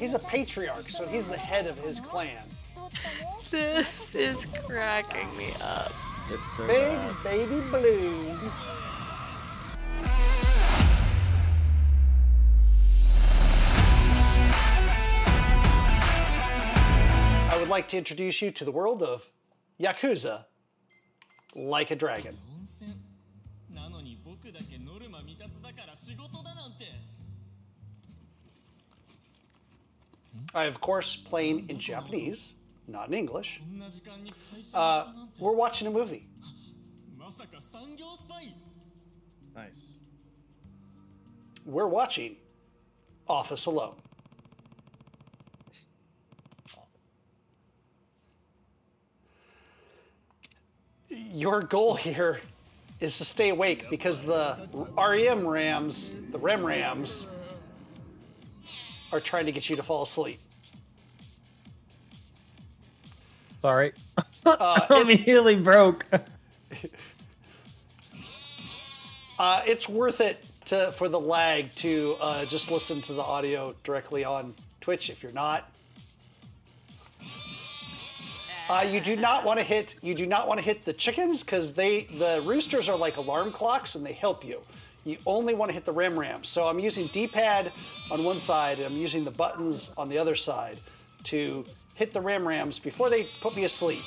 He's a patriarch, so he's the head of his clan. This is cracking me up. It's so Big bad. baby blues. I would like to introduce you to the world of Yakuza Like a Dragon. I, of course, playing in Japanese, not in English. Uh, we're watching a movie. Nice. We're watching Office Alone. Your goal here is to stay awake because the REM Rams, the REM Rams, are trying to get you to fall asleep. Sorry. Uh, it's, Immediately broke. uh, it's worth it to, for the lag to uh, just listen to the audio directly on Twitch if you're not. Uh, you do not want to hit. You do not want to hit the chickens because they the roosters are like alarm clocks and they help you. You only want to hit the ram rams. So I'm using D-pad on one side and I'm using the buttons on the other side to hit the ram rams before they put me asleep.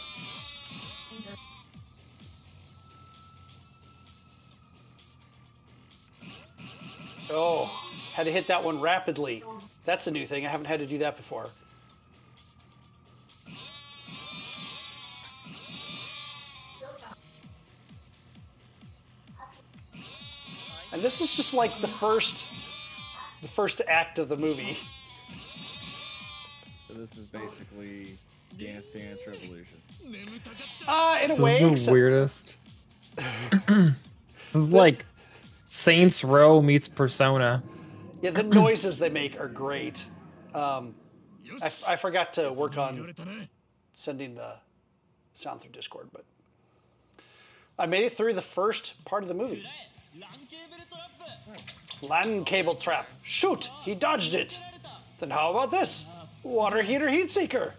Oh, had to hit that one rapidly. That's a new thing. I haven't had to do that before. And this is just like the first, the first act of the movie. So this is basically Dance Dance Revolution. Uh, in this a way, is the except... weirdest. this is like Saints Row meets Persona. Yeah, the noises they make are great. Um, I forgot to work on sending the sound through Discord, but I made it through the first part of the movie. Lan cable trap. Shoot! He dodged it! Then how about this? Water heater heat seeker!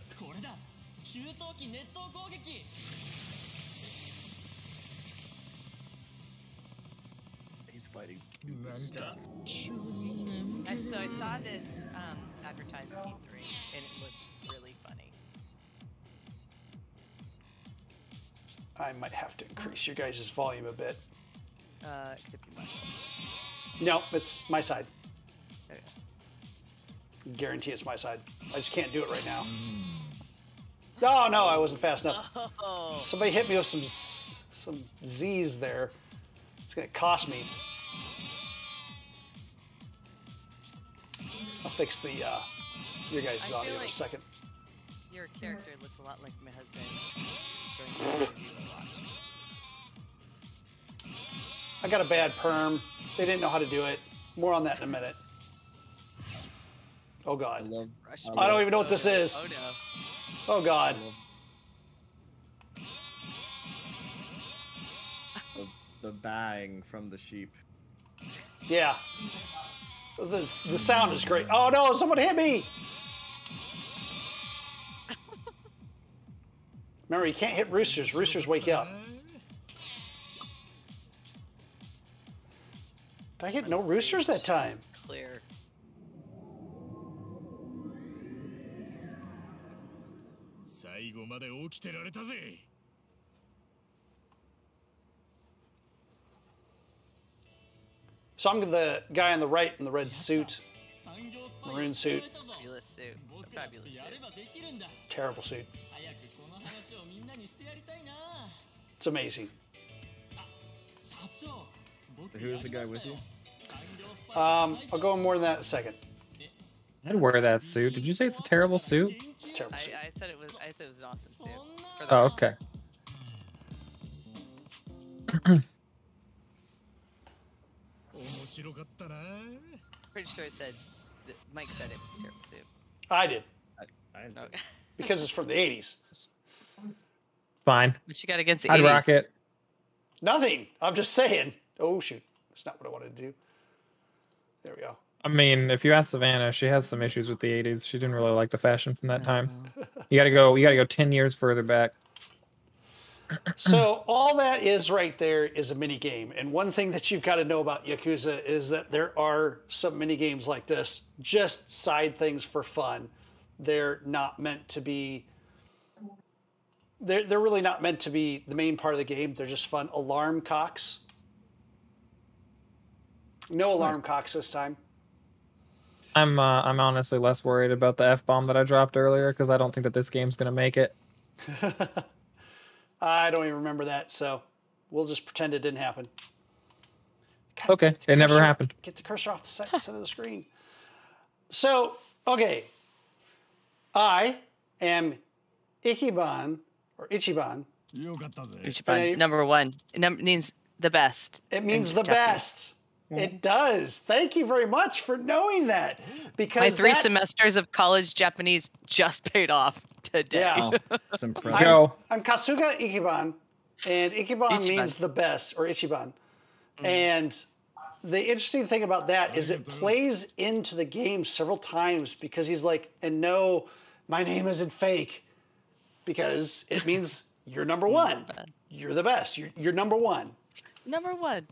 He's fighting stuff. I, so I saw this um, advertised P three, and it looked really funny. I might have to increase your guys' volume a bit. Uh, it could be much. No, it's my side. Okay. Guarantee it's my side. I just can't do it right now. Oh no, I wasn't fast enough. Oh, Somebody hit me with some some Z's there. It's gonna cost me. I'll fix the uh, your guys' I audio in a second. your character looks a lot like my husband during the interview I got a bad perm. They didn't know how to do it. More on that in a minute. Oh I god. love. Rush I I don't even know what this is. Oh no. Oh god. the, the bang from the sheep. Yeah. The, the sound is great. Oh no, someone hit me! Remember, you can't hit roosters. Roosters wake you up. I hit no roosters that time. Clear. So I'm the guy on the right in the red suit. Maroon suit. Fabulous suit. A fabulous suit. Terrible suit. It's amazing. Who's the guy with you? Um, I'll go more than that in a second. I'd wear that suit. Did you say it's a terrible suit? It's a terrible I, suit. I, it was. I thought it was an awesome suit. oh, okay. Pretty sure it said. Mike said it was a terrible suit. I did. I, I okay. because it's from the '80s. Fine. What you got against the I'd 80s? rock it. Nothing. I'm just saying. Oh shoot, that's not what I wanted to do. There we go. I mean, if you ask Savannah, she has some issues with the '80s. She didn't really like the fashion from that time. Mm-hmm. You gotta go. You gotta go ten years further back. So all that is right there is a mini game. And one thing that you've got to know about Yakuza is that there are some mini games like this, just side things for fun. They're not meant to be they're, they're really not meant to be the main part of the game. They're just fun. Alarm cocks. No alarm nice. cocks this time. I'm uh, I'm honestly less worried about the f bomb that I dropped earlier because I don't think that this game's gonna make it. I don't even remember that, so we'll just pretend it didn't happen. God, okay, it cursor, never happened. Get the cursor off the center of the screen. So, okay, I am Ichiban or Ichiban. Ichiban, I, number one. It means the best. It means the Japanese. best. It does. Thank you very much for knowing that. Because My three that- semesters of college Japanese just paid off today. Yeah. Wow, that's impressive. I'm, I'm Kasuga Ichiban, and Ichiban, Ichiban. means the best, or Ichiban. Mm. And the interesting thing about that is it plays into the game several times because he's like, and no, my name isn't fake, because it means you're number one. You're the best. You're, you're number one. Number one.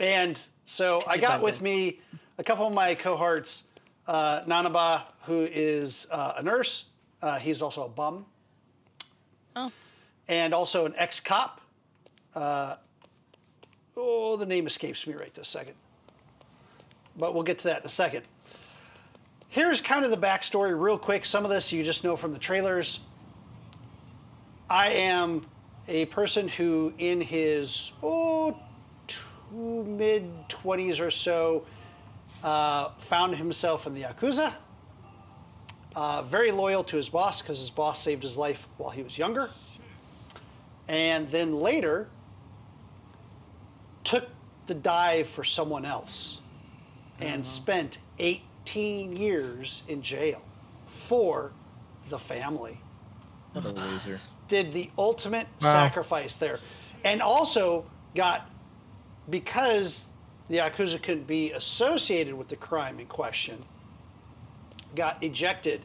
And so I got with me a couple of my cohorts, uh, Nanaba, who is uh, a nurse. Uh, he's also a bum. Oh. And also an ex cop. Uh, oh, the name escapes me right this second. But we'll get to that in a second. Here's kind of the backstory, real quick. Some of this you just know from the trailers. I am a person who, in his oh, two, mid 20s or so, uh, found himself in the Yakuza. Uh, very loyal to his boss because his boss saved his life while he was younger. And then later, took the dive for someone else and spent 18 years in jail for the family What a loser. did the ultimate Wow. sacrifice there. And also got, because the Yakuza couldn't be associated with the crime in question, got ejected,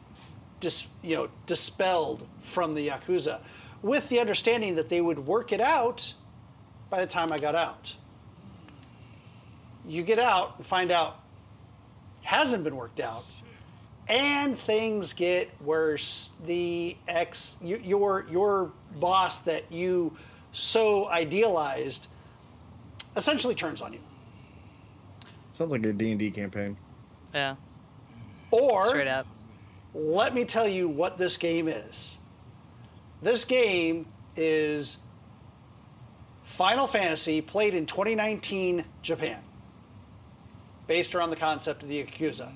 dis, you know, dispelled from the Yakuza with the understanding that they would work it out by the time I got out. You get out and find out hasn't been worked out and things get worse. The ex, your your boss that you so idealized, essentially turns on you, Sounds like a D&D campaign. Yeah. or Straight up. let me tell you what this game is. This game is Final Fantasy played in 2019 Japan, based around the concept of the Yakuza.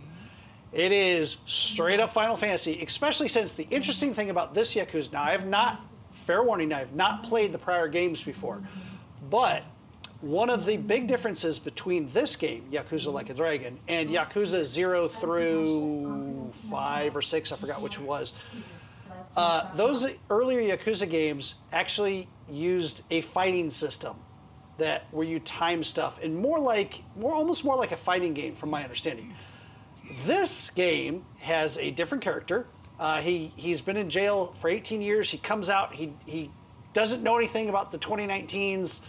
It is straight up Final Fantasy, especially since the interesting thing about this Yakuza. Now, I have not, fair warning, I have not played the prior games before, but one of the big differences between this game, Yakuza Like a Dragon, and Yakuza 0 through 5 or 6, I forgot which was, uh, those earlier Yakuza games actually used a fighting system that where you time stuff and more like more almost more like a fighting game from my understanding. This game has a different character. Uh, he he's been in jail for 18 years. He comes out. He he doesn't know anything about the 2019s.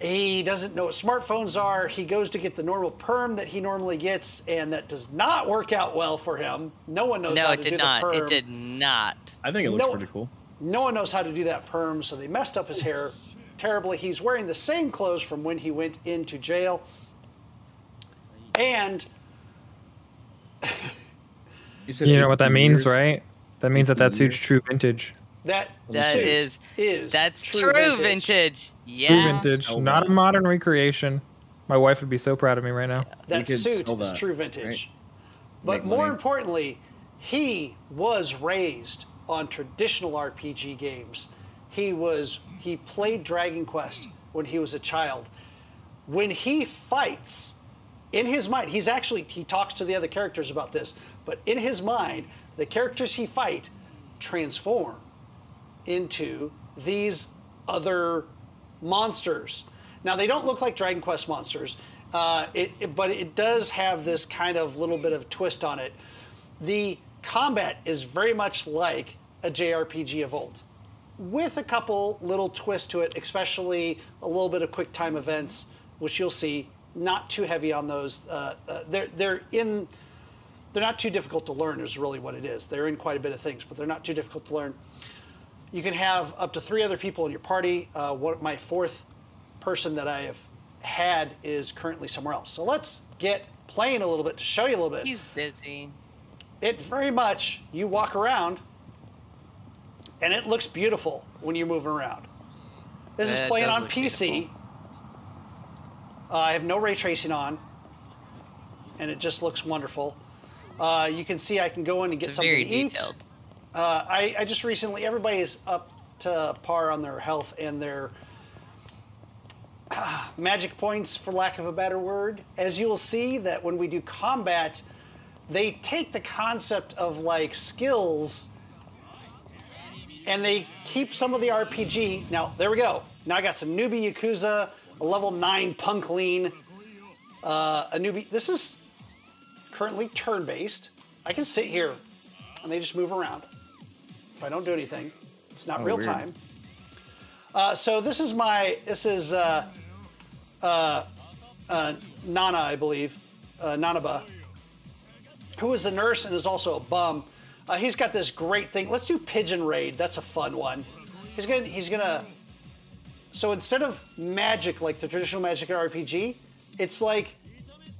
He doesn't know what smartphones are. He goes to get the normal perm that he normally gets, and that does not work out well for him. No one knows No, how it to did do not. the perm. It did not. I think it looks No. pretty cool. No one knows how to do that perm, so they messed up his hair terribly. He's wearing the same clothes from when he went into jail. And You, said You know what that 18 means, years. right? That means that that suit's true vintage. That, That suit is- is That's true, vintage. True Yeah. vintage, Sell not a modern recreation. My wife would be so proud of me right now. That suit sell is true vintage. right? But Make more money. importantly, he was raised on traditional RPG games. He was he played Dragon Quest when he was a child. When he fights, in his mind, he's actually he talks to the other characters about this, but in his mind, the characters he fight transform into these other monsters. Now they don't look like Dragon Quest monsters. Uh, it, it- but it does have this kind of little bit of twist on it. The combat is very much like a JRPG of old, with a couple little twists to it, especially a little bit of quick time events, which you'll see. Not too heavy on those. Uh, uh, they're they're in. They're not too difficult to learn. Is really what it is. They're in quite a bit of things, but they're not too difficult to learn. You can have up to three other people in your party. Uh, what my fourth person that I have had is currently somewhere else. So let's get playing a little bit to show you a little bit. He's busy. It very much you walk around, and it looks beautiful when you're moving around. This is playing on PC. Uh, I have no ray tracing on, and it just looks wonderful. Uh, you can see I can go in and get It's something to eat. detailed. Uh, I, I just recently, everybody is up to par on their health and their magic points, for lack of a better word. As you will see, that when we do combat, they take the concept of like skills and they keep some of the RPG. Now, there we go. Now I got some newbie Yakuza, a level 9 punkling, uh, a newbie. This is currently turn based. I can sit here and they just move around. If I don't do anything, it's not Oh, real weird. time. Uh, so this is my this is uh, uh, uh, Nana, I believe, uh, Nanaba, who is a nurse and is also a bum. Uh, he's got this great thing. Let's do pigeon raid. That's a fun one. He's gonna he's gonna. So instead of magic like the traditional magic RPG, it's like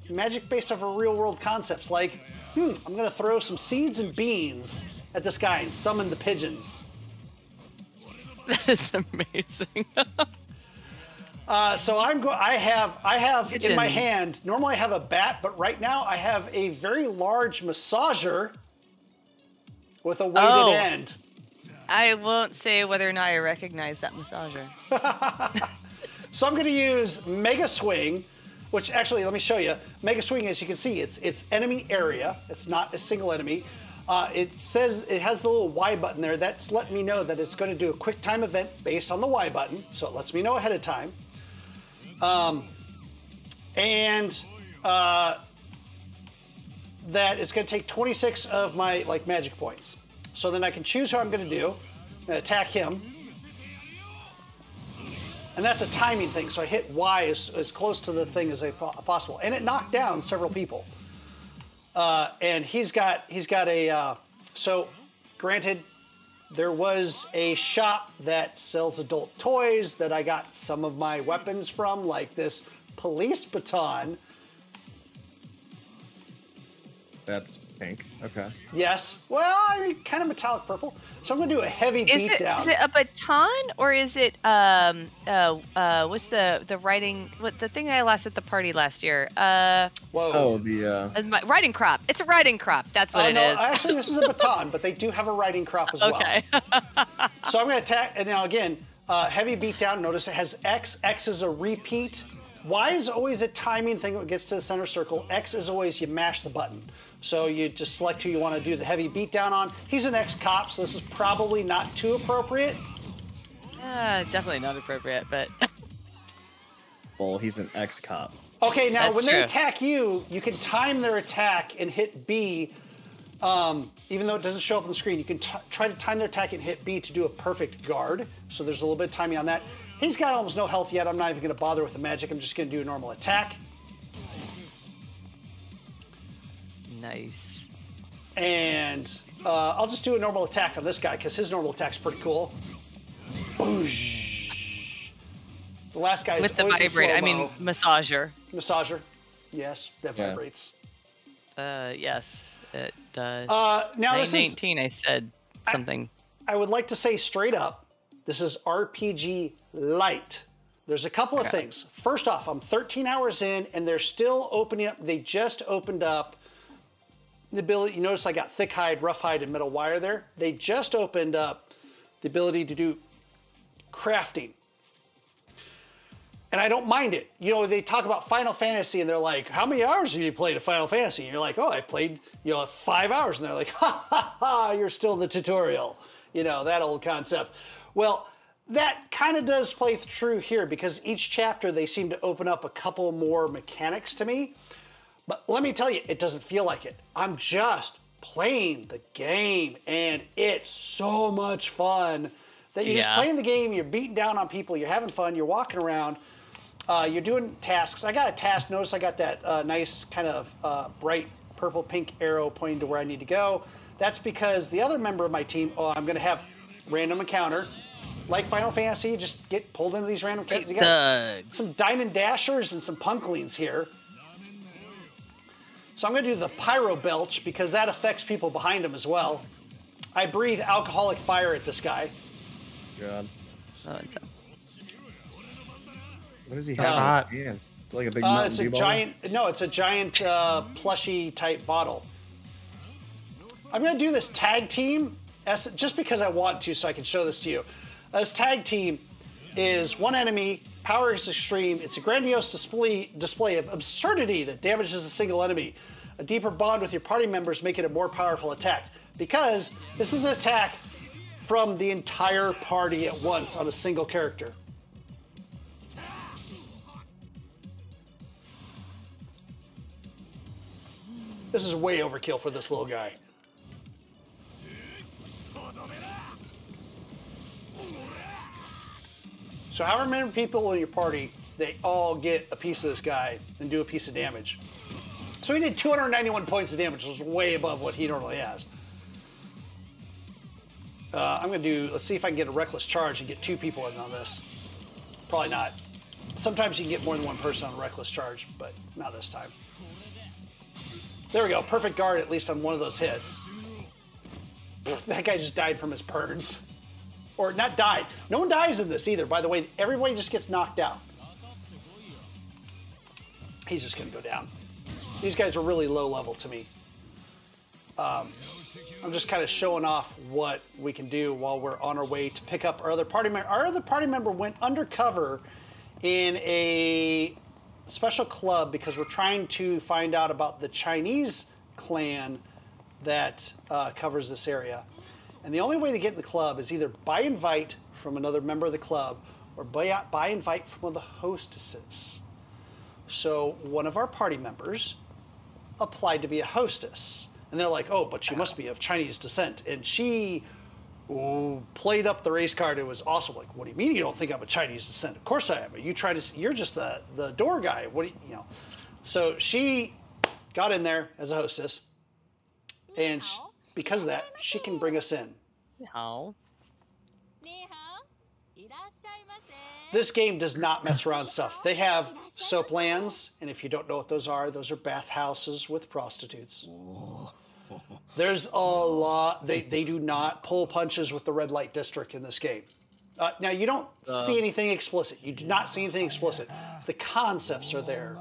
magic based off of real world concepts. Like, hmm, I'm gonna throw some seeds and beans at the sky and summon the pigeons. That is amazing. Uh, so I'm go- I have I have in my hand. Normally I have a bat, but right now I have a very large massager with a weighted Oh. end. I won't say whether or not I recognize that massager. So I'm going to use Mega Swing, which actually let me show you. Mega Swing, as you can see, it's it's enemy area. It's not a single enemy. Uh, it says it has the little Y button there. That's letting me know that it's going to do a quick time event based on the Y button. So it lets me know ahead of time. Um, and uh, that it's going to take 26 of my like magic points. So then I can choose who I'm going to do. Attack him. And that's a timing thing. So I hit Y as, as close to the thing as possible, and it knocked down several people. Uh, and he's got he's got a uh, so granted there was a shop that sells adult toys that I got some of my weapons from, like this police baton. That's pink. Okay. Yes, well, I mean, kind of metallic purple. So I'm gonna do a heavy Is beat it, down. is it a baton or is it um uh uh what's the the writing what the thing I lost at the party last year uh Whoa. Oh, the uh, my- riding crop it's a riding crop that's what Oh, it no, is actually, this is a baton, but they do have a riding crop as well. okay So I'm going to attack. And now again, uh, heavy beatdown. Notice it has X. X is a repeat. Y is always a timing thing when it gets to the center circle. X is always you mash the button. So you just select who you want to do the heavy beatdown on. He's an ex cop, so this is probably not too appropriate. uh, definitely not appropriate but well, he's an ex-cop. Okay, now That's when they attack you, you can time their attack and hit B. Um, even though it doesn't show up on the screen, you can t- try to time their attack and hit B to do a perfect guard. So there's a little bit of timing on that. He's got almost no health yet. I'm not even going to bother with the magic. I'm just going to do a normal attack. Nice And uh, I'll just do a normal attack on this guy because his normal attack's pretty cool. Boosh. The last guy is with the always in vibrate I mean massager massager. Yes, that Yeah. vibrates. uh yes it does Uh, now this is 919 I said something I would like to say straight up, this is RPG light. There's a couple of Okay. things. First off, I'm 13 hours in and they're still opening up. They just opened up the ability. You notice I got thick hide, rough hide, and metal wire there. They just opened up the ability to do crafting. And I don't mind it. You know, they talk about Final Fantasy and they're like, How many hours have you played a Final Fantasy? And you're like, Oh, I played, you know, five hours. And they're like, Ha ha ha, you're still in the tutorial. You know, that old concept. Well, that kind of does play true here because each chapter they seem to open up a couple more mechanics to me. But let me tell you, it doesn't feel like it. I'm just playing the game and it's so much fun that you're just playing the game, you're beating down on people, you're having fun, you're walking around, uh, you're doing tasks. I got a task, notice I got that uh, nice kind of uh, bright purple pink arrow pointing to where I need to go. That's because the other member of my team, oh, I'm going to have random encounter. Like Final Fantasy, just get pulled into these random encounters. You got Thugs. some Diamond Dashers and some Punklings here. So I'm going to do the Pyro Belch because that affects people behind him as well. I breathe alcoholic fire at this guy. God. Oh, it's a- What does he That's have? hot. Yeah, like a big Uh, it's a Dew bottle? giant, no, it's a giant uh, plushy type bottle. I'm going to do this tag team as, just because I want to, so I can show this to you. This tag team is one enemy, power is extreme. It's a grandiose display, display of absurdity that damages a single enemy. A deeper bond with your party members make it a more powerful attack because this is an attack from the entire party at once on a single character. This is way overkill for this little guy. So however many people in your party, they all get a piece of this guy and do a piece of damage. So he did 291 points of damage, which was way above what he normally has. Uh, I'm gonna do, let's see if I can get a reckless charge and get two people in on this. Probably not. Sometimes you can get more than one person on a reckless charge, but not this time. There we go, perfect guard at least on one of those hits. That guy just died from his burns. Or not died. No one dies in this either, by the way. Everybody just gets knocked out. He's just gonna go down. These guys are really low level to me. Um, I'm just kind of showing off what we can do while we're on our way to pick up our other party member. Our other party member went undercover in a special club because we're trying to find out about the Chinese clan that uh, covers this area. And the only way to get in the club is either by invite from another member of the club or by, by invite from one of the hostesses. So one of our party members applied to be a hostess. And they're like, oh, but you must be of Chinese descent. And she ooh, played up the race card. It was awesome. Like, what do you mean you don't think I'm a Chinese descent? Of course I am. Are you trying to, you're just the, the door guy. What do you, you know? So she got in there as a hostess. And sh because of that, she can bring us in. No. This game does not mess around stuff. They have soap lands, and if you don't know what those are, those are bathhouses with prostitutes. There's a lot. They they do not pull punches with the red light district in this game. Uh, now you don't see anything explicit. You do not see anything explicit. The concepts are there,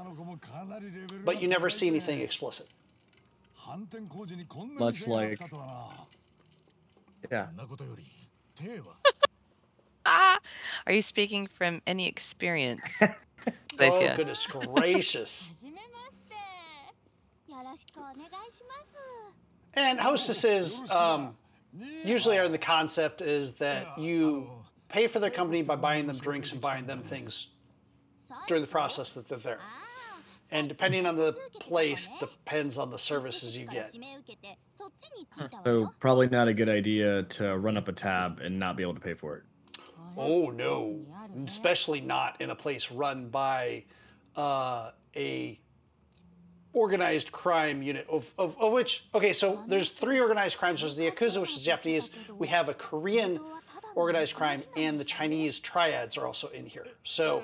but you never see anything explicit much like yeah are you speaking from any experience? Oh goodness gracious. and hostesses um, usually are the concept is that you uh, pay for their company by buying them drinks and buying them things during the process that they're there. Ah, and depending on the place, depends on the services you get. So probably not a good idea to run up a tab and not be able to pay for it. Oh no, especially not in a place run by uh, a organized crime unit of, of, of which okay so there's three organized crimes there's the yakuza which is japanese we have a korean organized crime and the chinese triads are also in here so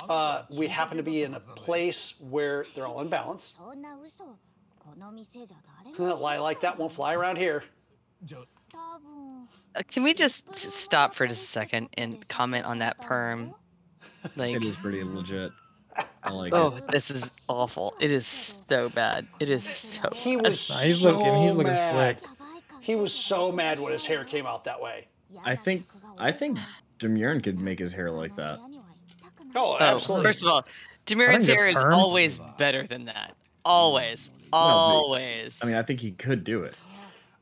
uh, uh, we happen to be in a place where they're all unbalanced. I like that won't fly around here. Uh, can we just stop for just a second and comment on that perm? Like, it is pretty legit. Like oh, it. this is awful. It is so bad. It is so He was so he's looking he's looking mad. slick. He was so mad when his hair came out that way. I think I think Demurn could make his hair like that oh Oh, absolutely first of all, Demir's get hair is perm. always better than that. Always, always. I mean, I think he could do it.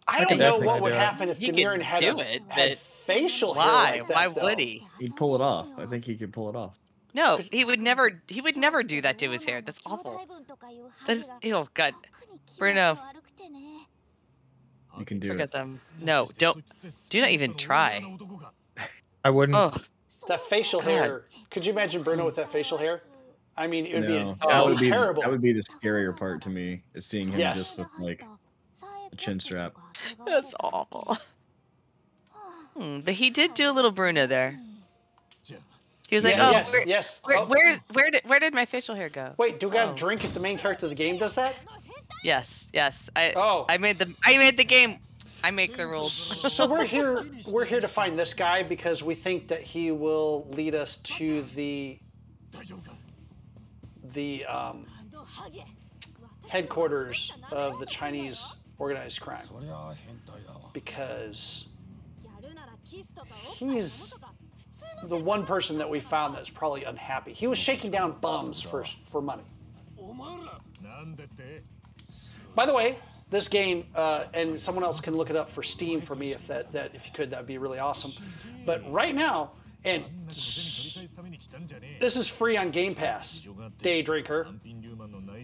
I I don't know what would do it. happen if He could Demirin had, do a, it, had but- facial hair Why? like that, Why though. would he? He'd pull it off. I think he could pull it off. No, he would never. He would never do that to his hair. That's awful. That's ew. Oh, God, Bruno. You can do forget it. them. No, don't. Do not even try. I wouldn't. Oh, That facial God. hair. Could you imagine Bruno with that facial hair? I mean, it would be No, oh, that would be terrible. that would be the scarier part to me is seeing him Yes. just with like a chin strap. that's awful. Hmm, but he did do a little Bruno there. He was like, Yeah, "Oh, yes, where, yes. where, Oh, where, where did, where did my facial hair go?" Wait, do we got Oh. to drink if the main character of the game does that? Yes, yes. I, Oh. I made the, I made the game. I make the rules. So we're here. We're here to find this guy because we think that he will lead us to the the um, headquarters of the Chinese organized crime. Because he's the one person that we found that's probably unhappy. He was shaking down bums for for money. By the way, this game, uh, and someone else can look it up for Steam for me if that, that if you could, that'd be really awesome. But right now, and this is free on Game Pass, Day Drinker.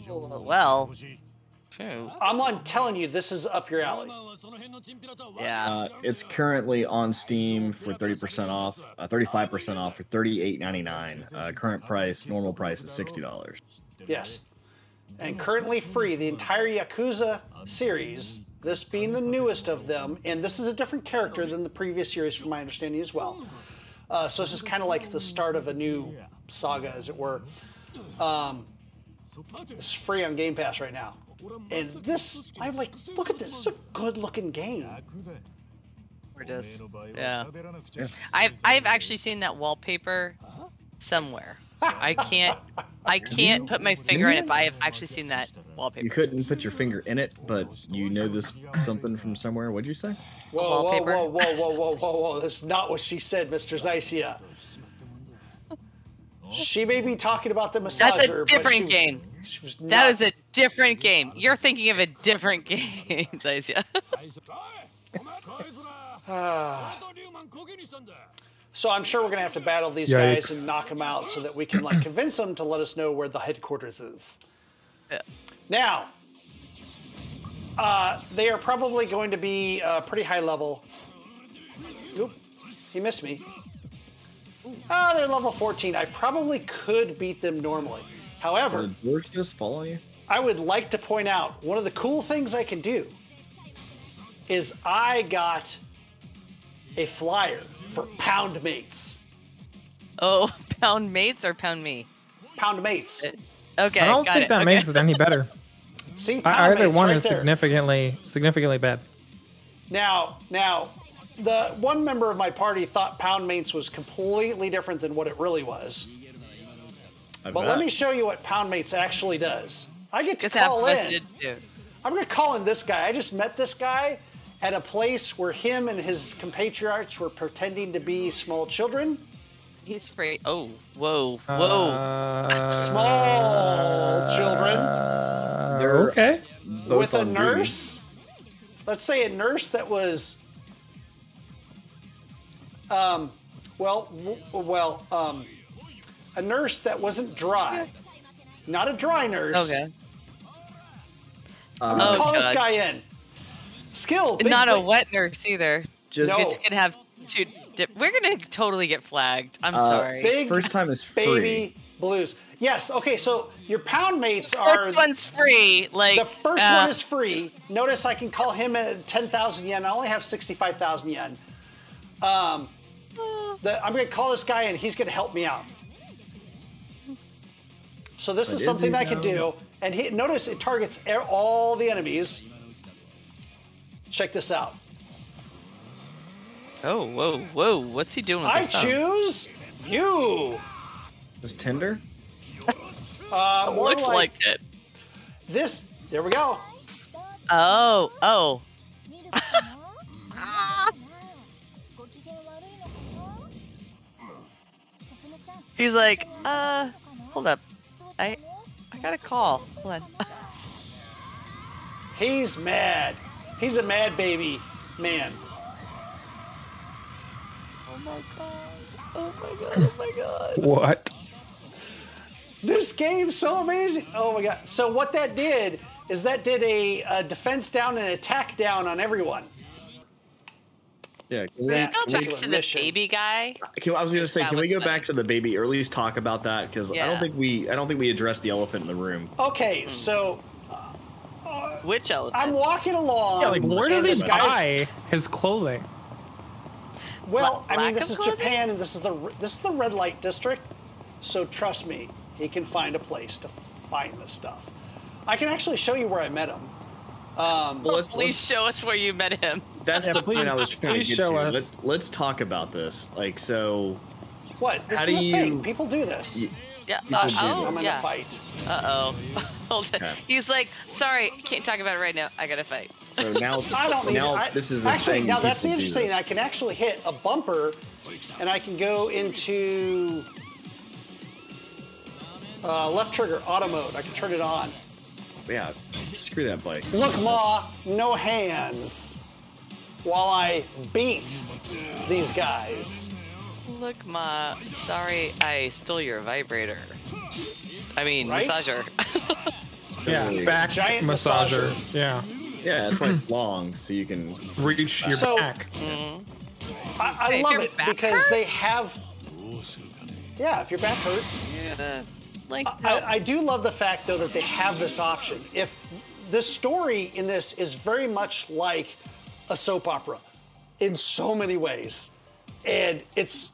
well, Phew. I'm on telling you, this is up your alley. Yeah. Uh, it's currently on Steam for 30% off, uh, 35% off for 38.99. Uh, current price, normal price is $60. Yes. And currently free, the entire Yakuza series, this being the newest of them, and this is a different character than the previous series, from my understanding as well. Uh, so this is kind of like the start of a new saga, as it were. Um, it's free on Game Pass right now. And this, I like, look at this. It's a good looking game. Or just, yeah. I've, I've actually seen that wallpaper somewhere. I can't, I can't put my finger in it, but I have actually seen that wallpaper. You couldn't put your finger in it, but you know this something from somewhere. What'd you say? Whoa, whoa, whoa, whoa, whoa, whoa, whoa, whoa. That's not what she said, Mr. Zycia. She may be talking about the massager, That's a but she different was- game. She was That not- was a different game. You're thinking of a different game, Zaisia. Ah. So I'm sure we're gonna have to battle these guys and knock them out so that we can like convince them to let us know where the headquarters is. Yeah. Now, uh, they are probably going to be uh, pretty high level. Oop, he missed me. Oh, they're level 14. I probably could beat them normally. However, Are the dwarves just follow you? I would like to point out one of the cool things I can do is I got a flyer for pound mates. Oh, pound mates or pound me? Pound mates. Uh, okay, I don't got think it. that okay. makes it any better. See, I- pound Either mates one right is there. significantly significantly bad. Now, now, the one member of my party thought pound mates was completely different than what it really was. I But bet. let me show you what pound mates actually does. I get to Just call in. too. I'm gonna call in this guy. I just met this guy at a place where him and his compatriots were pretending to be small children. He's free. Oh, whoa, whoa. Uh, Small children uh, They're okay. both with a on duty. nurse. Let's say a nurse that was, um, well, w- well, um, a nurse that wasn't dry, not a dry nurse. okay. I'm Uh, gonna Oh, call this guy in. Skill. big- Not a big- wet nurse either. just No. It's gonna have two. Dip. We're gonna totally get flagged. I'm Uh, sorry. Big first time is free. baby blues. Yes. Okay. So your pound mates are. First one's free. Like The first uh, one is free. Notice I can call him at 10,000 yen. I only have 65,000 yen. Um, the, I'm going to call this guy and he's going to help me out. So this is is something he I can do. And he, notice it targets all the enemies. Check this out. Oh, whoa, whoa. What's he doing? With I choose you. This Tinder? uh, it looks like, like it. This. There we go. Oh, oh. He's like, uh, hold up. I I got a call. Hold on. He's mad. He's a mad baby man. Oh my god. Oh my god. Oh my god. What? This game's so amazing. Oh my god. So what that did is that did a, a defense down and attack down on everyone. Yeah. Can we, That- Go back to the baby guy. can, I was gonna say, can we go funny. back to the baby, or at least talk about that? Because I don't think we, I don't think we addressed the elephant in the room. Okay, hmm. so Which elephant? I'm walking along. Yeah, like where does he this guy's- buy his clothing? Well, La- I mean, this is clothing? Japan, and this is the this is the red light district. So trust me, he can find a place to find this stuff. I can actually show you where I met him. Um, Well, let's, Please let's, show us where you met him. that's Yeah, the point I was trying to get show to. us. Let's, let's talk about this. Like, so what? This How is do a thing. you- People do this. Y- Yeah. Uh, oh, I'm in yeah. a fight. Uh oh. Hold on. Okay. He's like, sorry, can't talk about it right now. I gotta fight. so now, I don't now I, this is a actually thing now that's the interesting. this. I can actually hit a bumper, and I can go into uh, left trigger auto mode. I can turn it on. Yeah, screw that bike. Look, Ma, no hands. While I beat these guys. Look, Ma. Sorry, I stole your vibrator. I mean, Right? massager. Yeah, back Giant massager. massager. Yeah, Yeah, that's why it's long, so you can. reach your So- back. Mm-hmm. I, I Hey, love it because hurts? they have. Yeah, if your back hurts. yeah. Like, I, I do love the fact, though, that they have this option. If the story in this is very much like a soap opera in so many ways, and it's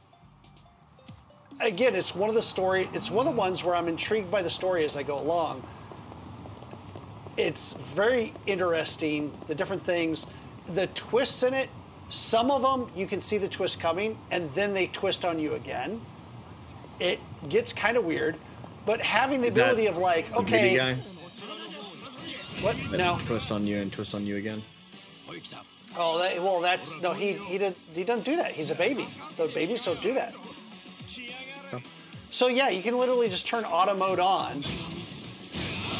again, it's one of the story. It's one of the ones where I'm intrigued by the story as I go along. It's very interesting, the different things, the twists in it. Some of them you can see the twist coming, and then they twist on you again. It gets kind of weird, but having the Is ability of like, okay, what? No, twist on you and twist on you again. oh, that, well, that's no. He he did he doesn't do that. He's a baby. The babies don't do that. So yeah, you can literally just turn auto mode on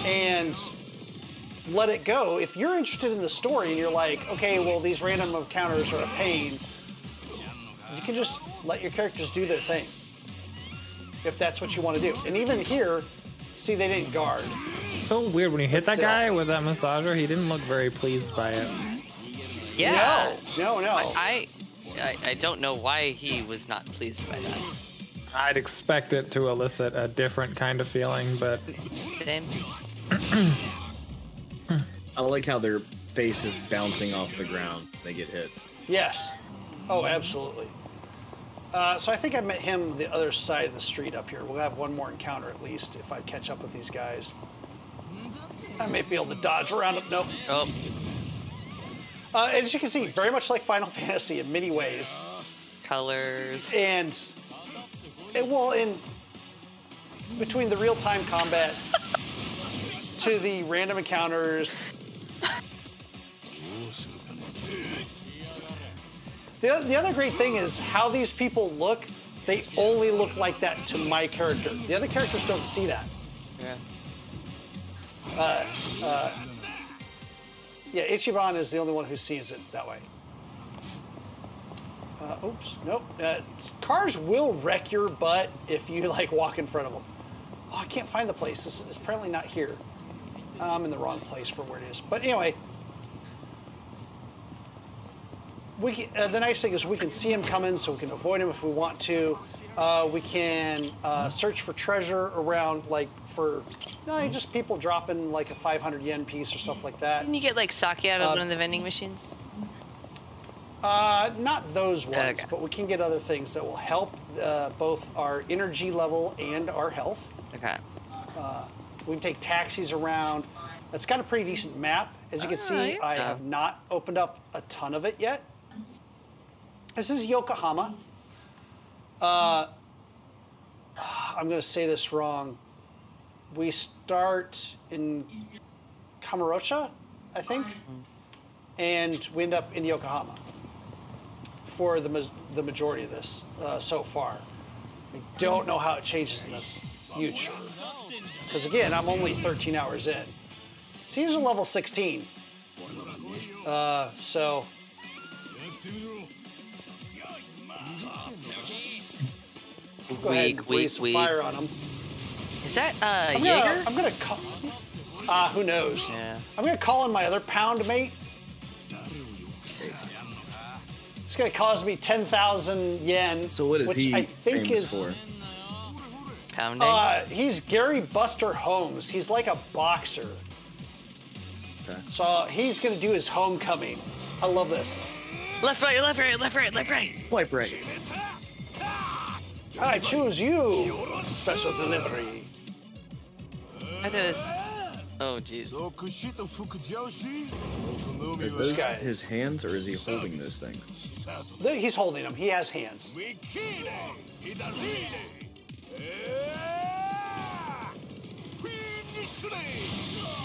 and let it go. If you're interested in the story and you're like, okay, well, these random encounters are a pain, you can just let your characters do their thing. If that's what you want to do. And even here, see, they didn't guard. So weird when you hit But that still. guy with that massager. He didn't look very pleased by it. yeah. No, no, no. I, I, I don't know why he was not pleased by that. I'd expect it to elicit a different kind of feeling, but Same. I like how their face is bouncing off the ground. They get hit. Yes. Oh, absolutely. Uh, so I think I met him the other side of the street up here. We'll have one more encounter at least if I catch up with these guys. I may be able to dodge around them. Nope. Oh, Uh, as you can see, very much like Final Fantasy in many ways. colors. And, it, well, in between the real time combat to the random encounters. The, the other great thing is how these people look. They only look like that to my character. The other characters don't see that. Yeah. Uh, uh, yeah, Ichiban is the only one who sees it that way. Uh, oops, nope. Uh, cars will wreck your butt if you like walk in front of them. Oh, I can't find the place. This is apparently not here. I'm in the wrong place for where it is. But anyway, we can, uh, the nice thing is we can see him coming, so we can avoid him if we want to. Uh, we can uh, search for treasure around, like for uh, just people dropping like a 500 yen piece or stuff like that. Can you get like sake out of Uh, one of the vending machines? Uh, not those ones, Okay. but we can get other things that will help uh, both our energy level and our health. Okay. We can take taxis around. It's got a pretty decent map. As you can see, Alright. I have not opened up a ton of it yet. This is Yokohama. Uh, I'm going to say this wrong. We start in Kamurocha, I think, and we end up in Yokohama for the, ma- the majority of this uh, so far. I don't know how it changes in the future. Because again, I'm only 13 hours in. See, these are level 16. Uh, so. Go ahead and Weak, breathe weak, some weak. fire on him. Is that uh I'm Jaeger? gonna, I'm gonna call. Uh, who knows? Yeah. I'm gonna call in my other pound mate. It's gonna cost me 10,000 yen. So what is which he I think famous is. for? Pounding. Uh, he's Gary Buster Holmes. He's like a boxer. Okay. So he's gonna do his homecoming. I love this. left, right, left, right, left, right, left, right. Wipe break. I choose you. Special delivery. I thought it was. Oh jeez. Are those guy his hands, or is he holding those things? He's holding them. He has hands.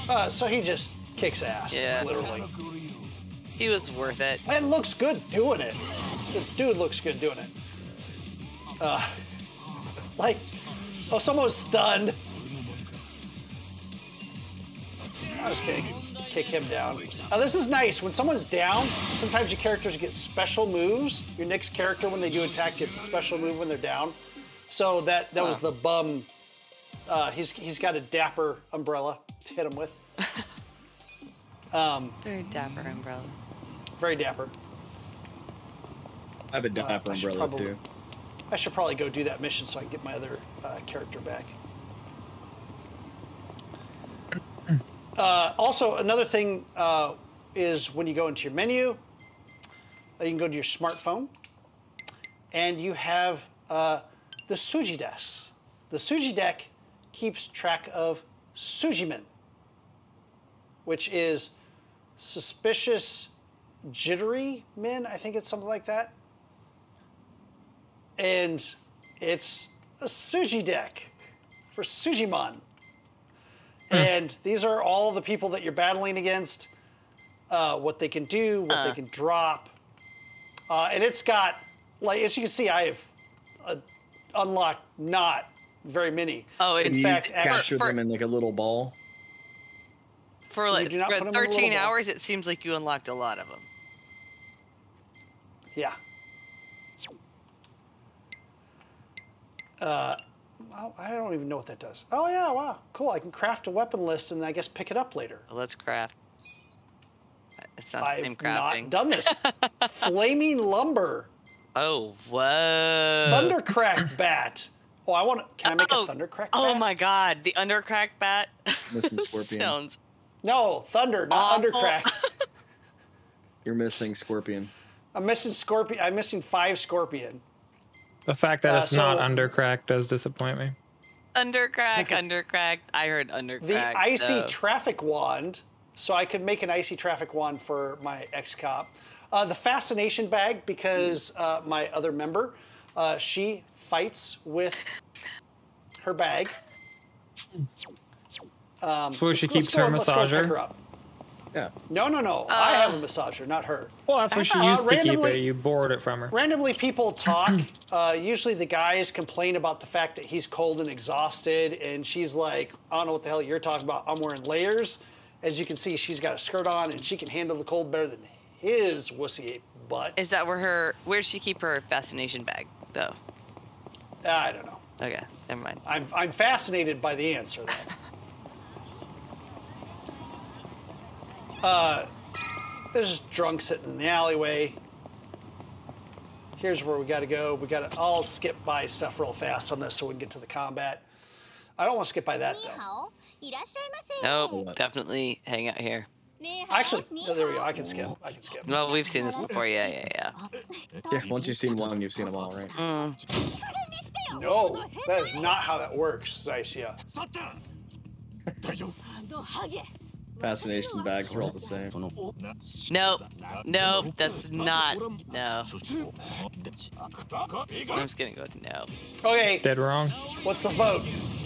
Uh, so he just kicks ass, Yeah. literally. He was worth it. And looks good doing it. The dude looks good doing it. Uh, like, oh, someone's stunned. I was kidding. Kick him down. Now this is nice. When someone's down, sometimes your characters get special moves. Your next character, when they do attack, gets a special move when they're down. So that that was the bum. Uh, he's he's got a dapper umbrella to hit him with. Very dapper umbrella. Very dapper. I have a dapper I should umbrella probably- too. I should probably go do that mission so I can get my other uh, character back. Uh, also, another thing uh, is when you go into your menu, uh, you can go to your smartphone, and you have uh, the Sujidex. The Sujidex keeps track of Sujimon, which is suspicious jittery men. I think it's something like that and it's a Sujidex for Sujimon. And these are all the people that you're battling against, uh, what they can do, what they Uh. can drop. Uh, and it's got, like, as you can see, I have uh, unlocked not very many. Oh, in You fact, capture for- them in like a little ball. For like for put 'em in a little 13 ball. hours, it seems like you unlocked a lot of them. Yeah. Uh, well, I don't even know what that does. Oh yeah, wow, cool. I can craft a weapon list and I guess pick it up later. Well, let's craft. It's not the I've same crafting. not done this. Flaming lumber, Oh, whoa. thundercrack bat. Oh, I want to. Can I make Oh, a thundercrack? Bat? Oh bat? my god, the undercrack bat. Missing Scorpion. Sounds No, thunder, not Awful. undercrack. You're missing Scorpion. I'm missing scorpion. I'm missing five scorpion. The fact that Uh, it's not so- undercrack does disappoint me. undercrack, undercrack. I heard undercrack. The icy so- traffic wand, so I could make an icy traffic wand for my ex cop. Uh, the fascination bag, because uh, my other member, uh, she fights with her bag. Um, So she let's- let's keeps go- her let's go pick massager? Her up. Yeah. No, no, no. I have Uh, a massager, not her. Well, that's what she Uh, used to keep randomly- it. You borrowed it from her. Randomly, people talk. uh, usually, the guys complain about the fact that he's cold and exhausted, and she's like, "I don't know what the hell you're talking about. I'm wearing layers." As you can see, she's got a skirt on, and she can handle the cold better than his wussy butt. Is that where her? Where's she keep her fascination bag though? I don't know. Okay, never mind. I'm I'm fascinated by the answer though. Uh, there's drunk sitting in the alleyway. Here's where we got to go. We got to all skip by stuff real fast on this so we can get to the combat. I don't want to skip by that though. No, definitely hang out here. Actually, no, there we go. I can skip. I can skip. Well, we've seen this before. Yeah, yeah, yeah. yeah, once you've seen one, you've seen them all, right? Mm. No, that is not how that works, Zaisia. Fascination bags are all the same. Nope. Nope. That's not. No. I'm just gonna go with no. Okay. Dead wrong. What's the vote?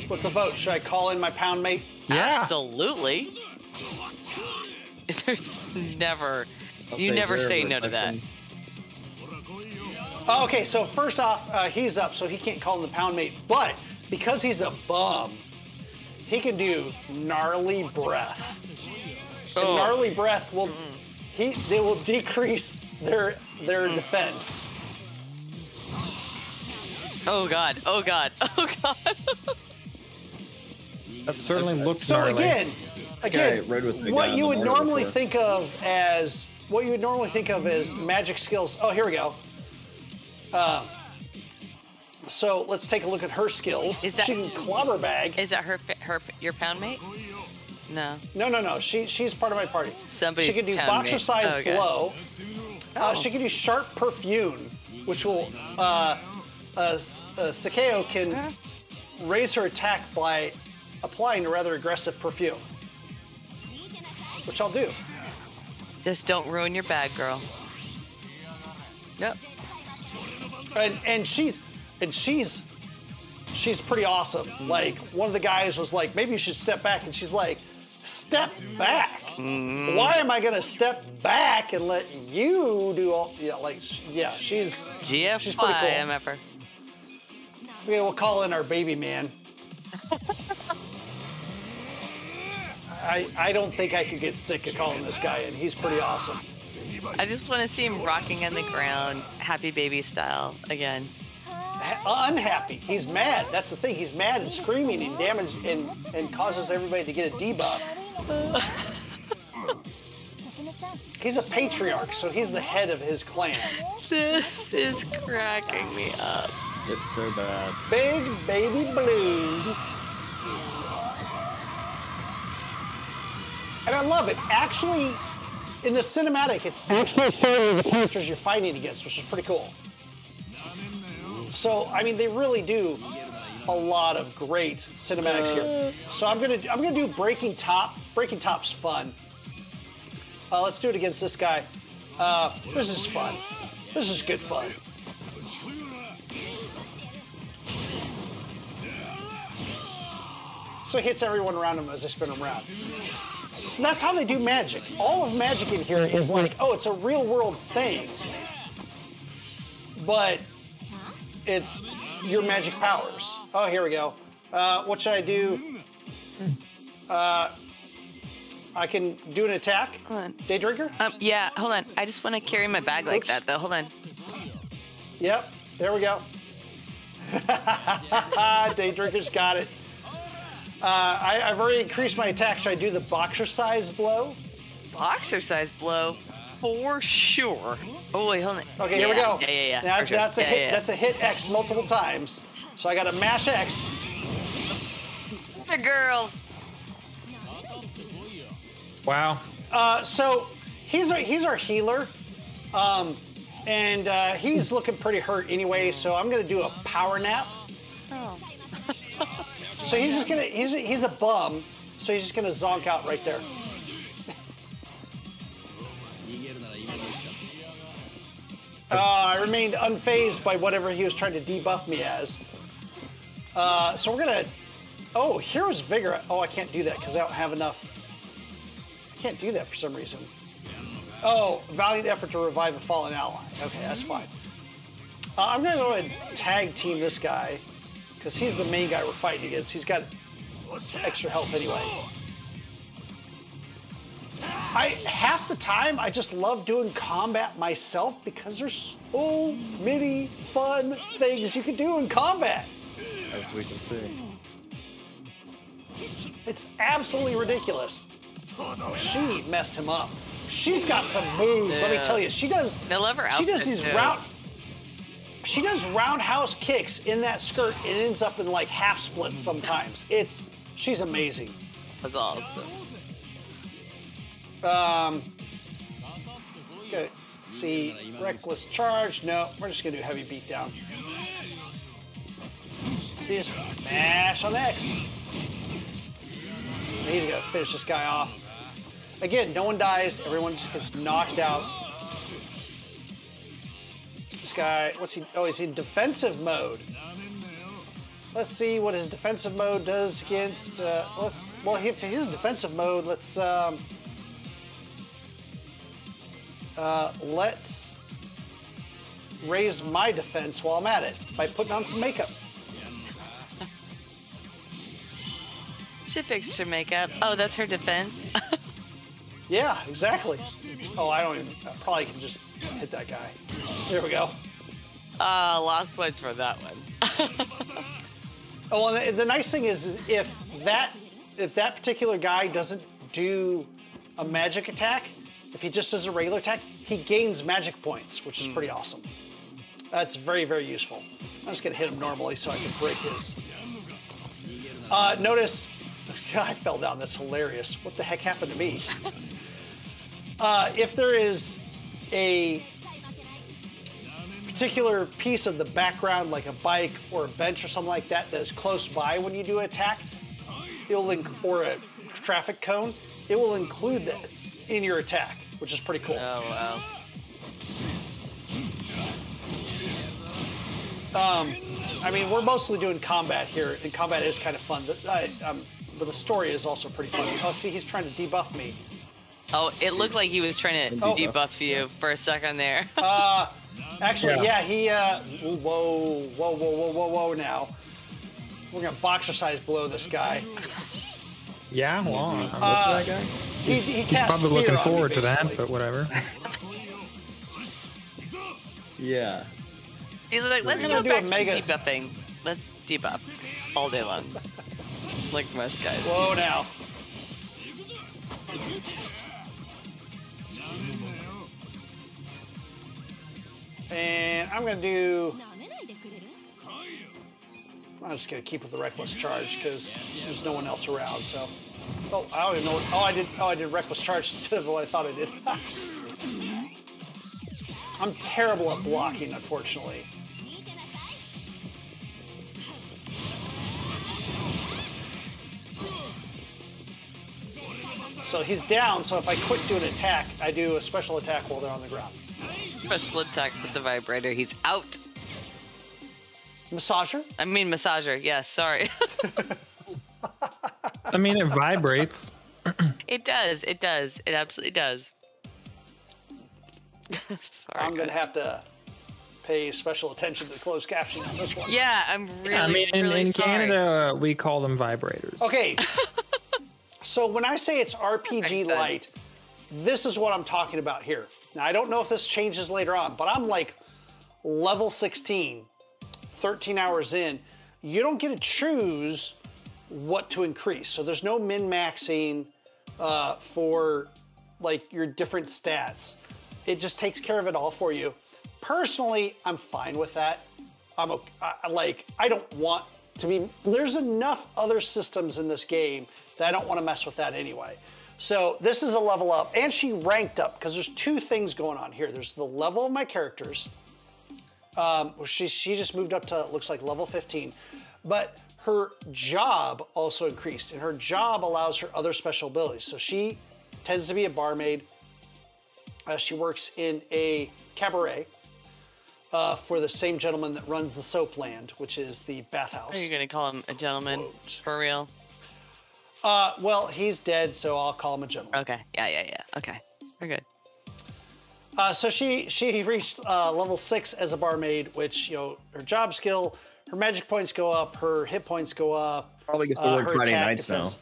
What's the vote? Should I call in my pound mate? Yeah. Absolutely. There's never. I'll you say never say no to that. Been... Oh, okay, so first off, uh, he's up, so he can't call in the pound mate. But because he's a bum, he can do gnarly breath. And Oh. gnarly breath will he they will decrease their their Mm. defense. Oh god. Oh god. Oh god. That certainly looks So gnarly. again, again, Okay, with what you would normally before. think of as what you would normally think of as magic skills. Oh, here we go. Uh, so let's take a look at her skills. Is that- she can clobber bag. Is that her her your pound mate? No. No, no, no. She she's part of my party. Somebody's she can do pound boxer mate. size Oh, okay. blow. Uh, she can do sharp perfume, which will uh, uh, S- uh, Saeko can raise her attack by applying a rather aggressive perfume, which I'll do. Just don't ruin your bag, girl. Yep. and and she's and she's she's pretty awesome. Like one of the guys was like, maybe you should step back, and she's like, step back. Mm-hmm. Why am I gonna step back and let you do all? Yeah, like yeah, she's GF She's pretty cool. MFR. Okay, we'll call in our baby man. I I don't think I could get sick of calling this guy in. He's pretty awesome. I just want to see him rocking on the ground, happy baby style again unhappy. He's mad. That's the thing. He's mad and screaming and damage and, and causes everybody to get a debuff. he's a patriarch, so he's the head of his clan. This is cracking me up. It's so bad. Big baby blues. And I love it. Actually, in the cinematic, it's actually showing the characters you're fighting against, which is pretty cool. So, I mean, they really do a lot of great cinematics here. So I'm gonna I'm gonna do breaking top. Breaking top's fun. Uh, let's do it against this guy. Uh, this is fun. This is good fun. So he hits everyone around him as they spin him around. So that's how they do magic. All of magic in here is like, oh, it's a real world thing. But it's your magic powers. Oh, here we go. Uh, what should I do? Uh, I can do an attack. Hold on. Day drinker? Um, yeah, hold on. I just want to carry my bag like Oops. that, though. Hold on. Yep, there we go. Day drinker's got it. Uh, I, I've already increased my attack. Should I do the boxercise blow? Boxercise blow for sure. Oh wait, hold on. Okay, yeah, here we go. Yeah, yeah, yeah. Now, sure. That's a yeah, hit. yeah. That's a hit X multiple times. So I got to mash X. the girl. Wow. Uh, so he's our he's our healer, um, and uh, he's looking pretty hurt anyway. So I'm gonna do a power nap. Oh. So he's just gonna he's he's a bum. So he's just gonna zonk out right there. Uh, I remained unfazed by whatever he was trying to debuff me as. Uh, so we're gonna. Oh, here's vigor. Oh, I can't do that because I don't have enough. I can't do that for some reason. Oh, valiant effort to revive a fallen ally. Okay, that's fine. Uh, I'm gonna go ahead and tag team this guy because he's the main guy we're fighting against. He's got extra health anyway. I half the time I just love doing combat myself because there's so many fun things you can do in combat. As we can see. It's absolutely ridiculous. Oh, she messed him up. She's got some moves. Let me tell you, she does. I love her She does these too. round. She does roundhouse kicks in that skirt. and It ends up in like half splits sometimes. It's she's amazing. That's awesome. Um, gonna see reckless charge. No, we're just gonna do heavy beatdown. See, just mash on X. He's gonna finish this guy off. Again, no one dies. Everyone just gets knocked out. This guy, what's he? Oh, he's in defensive mode. Let's see what his defensive mode does against. Uh, let's. Well, if his defensive mode, let's. Um, uh, let's raise my defense while I'm at it by putting on some makeup. She fixed her makeup. Oh, that's her defense. Yeah, exactly. Oh, I don't even. I probably can just hit that guy. There we go. Uh, lost points for that one. Oh, and the nice thing is, is if that if that particular guy doesn't do a magic attack, if he just does a regular attack, he gains magic points, which is pretty awesome. That's very, very useful. I'm just gonna hit him normally so I can break his. Uh, notice, I fell down. That's hilarious. What the heck happened to me? Uh, if there is a particular piece of the background, like a bike or a bench or something like that, that is close by when you do an attack, it'll or a traffic cone, it will include that in your attack, which is pretty cool. Oh wow. Um, I mean, we're mostly doing combat here, and combat is kind of fun. But, I, um, but the story is also pretty fun. Oh, see, he's trying to debuff me. Oh, it looked like he was trying to Oh. debuff you for a second there. uh, Actually, Yeah. yeah, he. Uh, whoa, whoa, whoa, whoa, whoa, whoa! Now we're gonna boxercise blow this guy. Yeah, well, I'm with Uh, that guy. He, he He's probably fear looking on me, forward to that, but whatever. Yeah. He's like, let's go back to mega- debuffing. Let's debuff all day long, like most guys. Whoa, now. And I'm gonna do. I'm just gonna keep with the reckless charge because there's no one else around. So, oh, I don't even know. What, oh, I did. Oh, I did reckless charge instead of what I thought I did. I'm terrible at blocking, unfortunately. So he's down, so if I quit doing attack, I do a special attack while they're on the ground. Special attack with the vibrator, he's out. Massager. I mean massager. Yes, sorry. I mean, it vibrates. it does. It does. It absolutely does. sorry. I'm gonna have to pay special attention to the closed caption on this one. Yeah, I'm really, I mean, in, really in sorry. Canada, uh, we call them vibrators. Okay. so when I say it's RPG light, this is what I'm talking about here. Now I don't know if this changes later on, but I'm like level 16, 13 hours in. You don't get to choose what to increase. So there's no min maxing uh, for like your different stats. It just takes care of it all for you. Personally, I'm fine with that. I'm okay. I- like I don't want to be. There's enough other systems in this game that I don't want to mess with that anyway. So this is a level up, and she ranked up because there's two things going on here. There's the level of my characters. Um, she she just moved up to looks like level 15, but her job also increased, and her job allows her other special abilities. So she tends to be a barmaid. Uh, she works in a cabaret uh, for the same gentleman that runs the Soapland, which is the bathhouse. Are you gonna call him a gentleman Quote. for real? Uh, well, he's dead, so I'll call him a gentleman. Okay. Yeah, yeah, yeah. Okay. We're good. Uh, so she she reached uh, level six as a barmaid, which you know her job skill, her magic points go up, her hit points go up. Probably gets to uh, work Friday nights defense. now.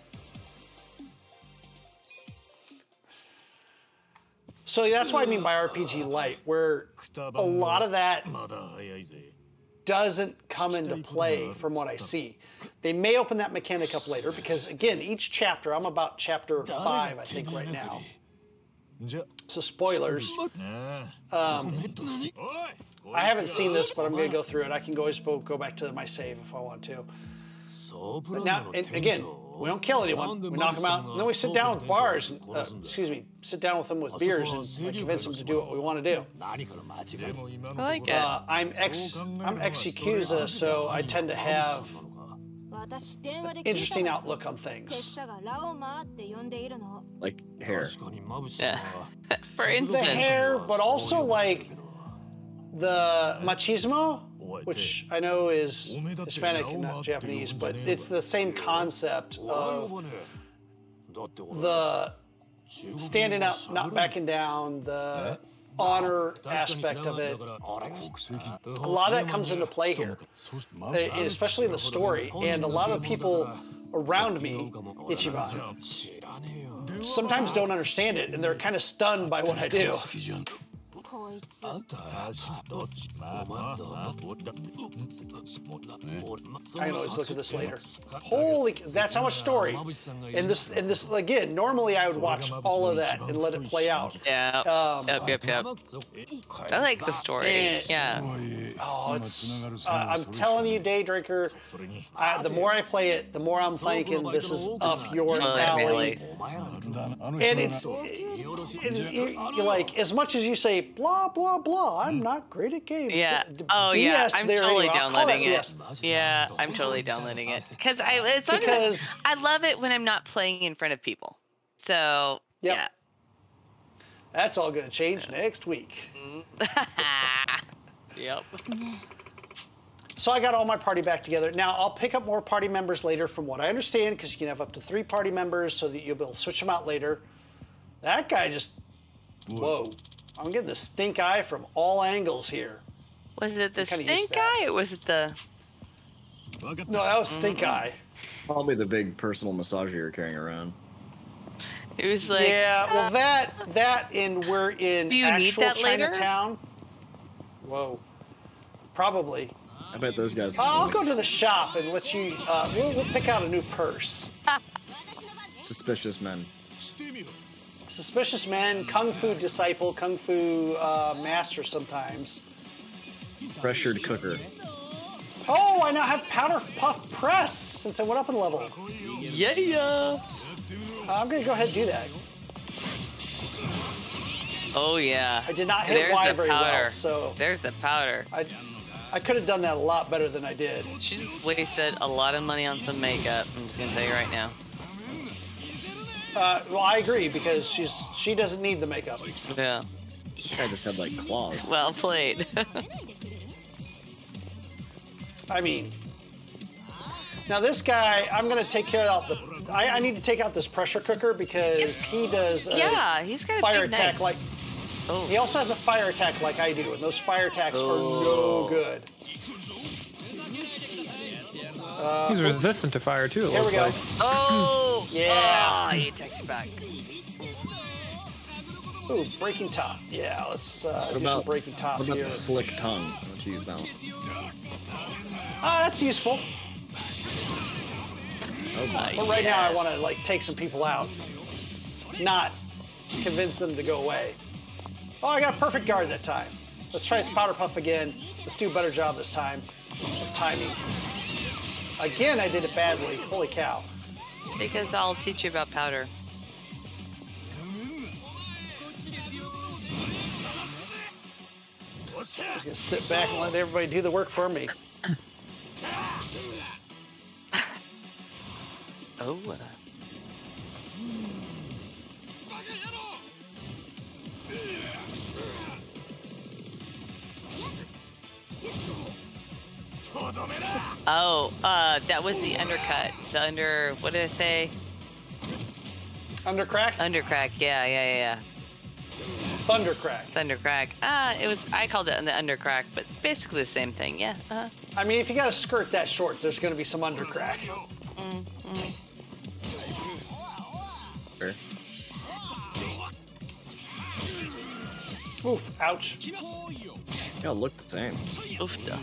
So that's what I mean by RPG light, where a lot of that doesn't come into play from what I see. They may open that mechanic up later because, again, each chapter, I'm about chapter five, I think, right now. So spoilers. Um, I haven't seen this, but I'm gonna go through it. I can always go back to my save if I want to. But now, and again, we don't kill anyone. We knock them out, and then we sit down with bars. And, uh, excuse me, sit down with them with beers and like, convince them to do what we want to do. I like it. Uh, I'm ex. I'm ex Yakuza, so I tend to have interesting outlook on things. Like hair. Yeah. Uh, For instance. The hair, but also like the machismo, which I know is Hispanic, not Japanese, but it's the same concept of the standing up, not backing down, the honor aspect of it. A lot of that comes into play here, especially in the story. And a lot of people around me, Ichiban, sometimes don't understand it, and they're kind of stunned by what I do. こいつ I can always look at this later. Holy, that's how much story. And this, and this again. Normally, I would watch all of that and let it play out. Yeah. Um, yep, yep, yep. I like the story. And- Yeah. Oh, it's. Uh, I'm telling you, Day Drinker. I, the more I play it, the more I'm thinking this is up your Totally, alley. really. And it's. And you, you like as much as you say blah blah blah. I'm hmm. not great at games. Yeah. The- the Oh yeah. BS I'm there totally anyway. I'll call downloading that it. Yeah, I'm totally downloading it because I as long as Because- I, I love it when I'm not playing in front of people. So Yep. yeah. That's all going to change next week. Mm-hmm. Yep. So I got all my party back together. Now I'll pick up more party members later, from what I understand, because you can have up to three party members, so that you'll be able to switch them out later. That guy just, whoa! I'm getting the stink eye from all angles here. Was it the stink eye or was it the? No, that was stink Mm-hmm. eye. Probably the big personal massager you're carrying around. It was like. yeah, well that that and we're in Do you need actual that later? Chinatown. Whoa, probably. I bet those guys. I'll go to the shop and let you. Uh, we'll, we'll pick out a new purse. Suspicious men. Suspicious man, kung fu disciple, kung fu uh, master sometimes. Pressured cooker. Oh, I now have powder puff press since I went up in level. Yeah. yeah. I'm gonna go ahead and do that. Oh yeah. I did not hit There's Y the very powder. well, so There's the powder. I, I could have done that a lot better than I did. She's wasted a lot of money on some makeup. I'm just gonna tell you right now. Uh, well, I agree because she's she doesn't need the makeup. Yeah. I just had like claws. Well played. I mean, now this guy, I'm gonna take care of the. I, I need to take out this pressure cooker because he does a yeah, he's got a fire big attack knife. like. Oh. He also has a fire attack like I do, and those fire attacks Oh. are no good. He's resistant to fire too. It Here we looks go. like. Oh. Yeah. Oh, he takes you back. Ooh, breaking top. Yeah, let's uh, do some about- breaking top What about here. the slick tongue? Why don't you use that one? Ah, that's useful. Uh, But right now. I want to like take some people out, not convince them to go away. Oh, I got a perfect guard that time. Let's try this powder puff again. Let's do a better job this time timing. Again, I did it badly. Holy cow. Because I'll teach you about powder. I'm just gonna sit back and let everybody do the work for me. Oh. Uh. Uh, Oh, uh, that was the undercut. The under, what did I say? Undercrack, Undercrack. Yeah, yeah, yeah, yeah. thundercrack. Thundercrack. Ah, it was. I called it the undercrack, but basically the same thing. Yeah. Uh, I mean, if you got a skirt that short, there's gonna be some undercrack. Fair. Oof, ouch. They all look the same. oofda.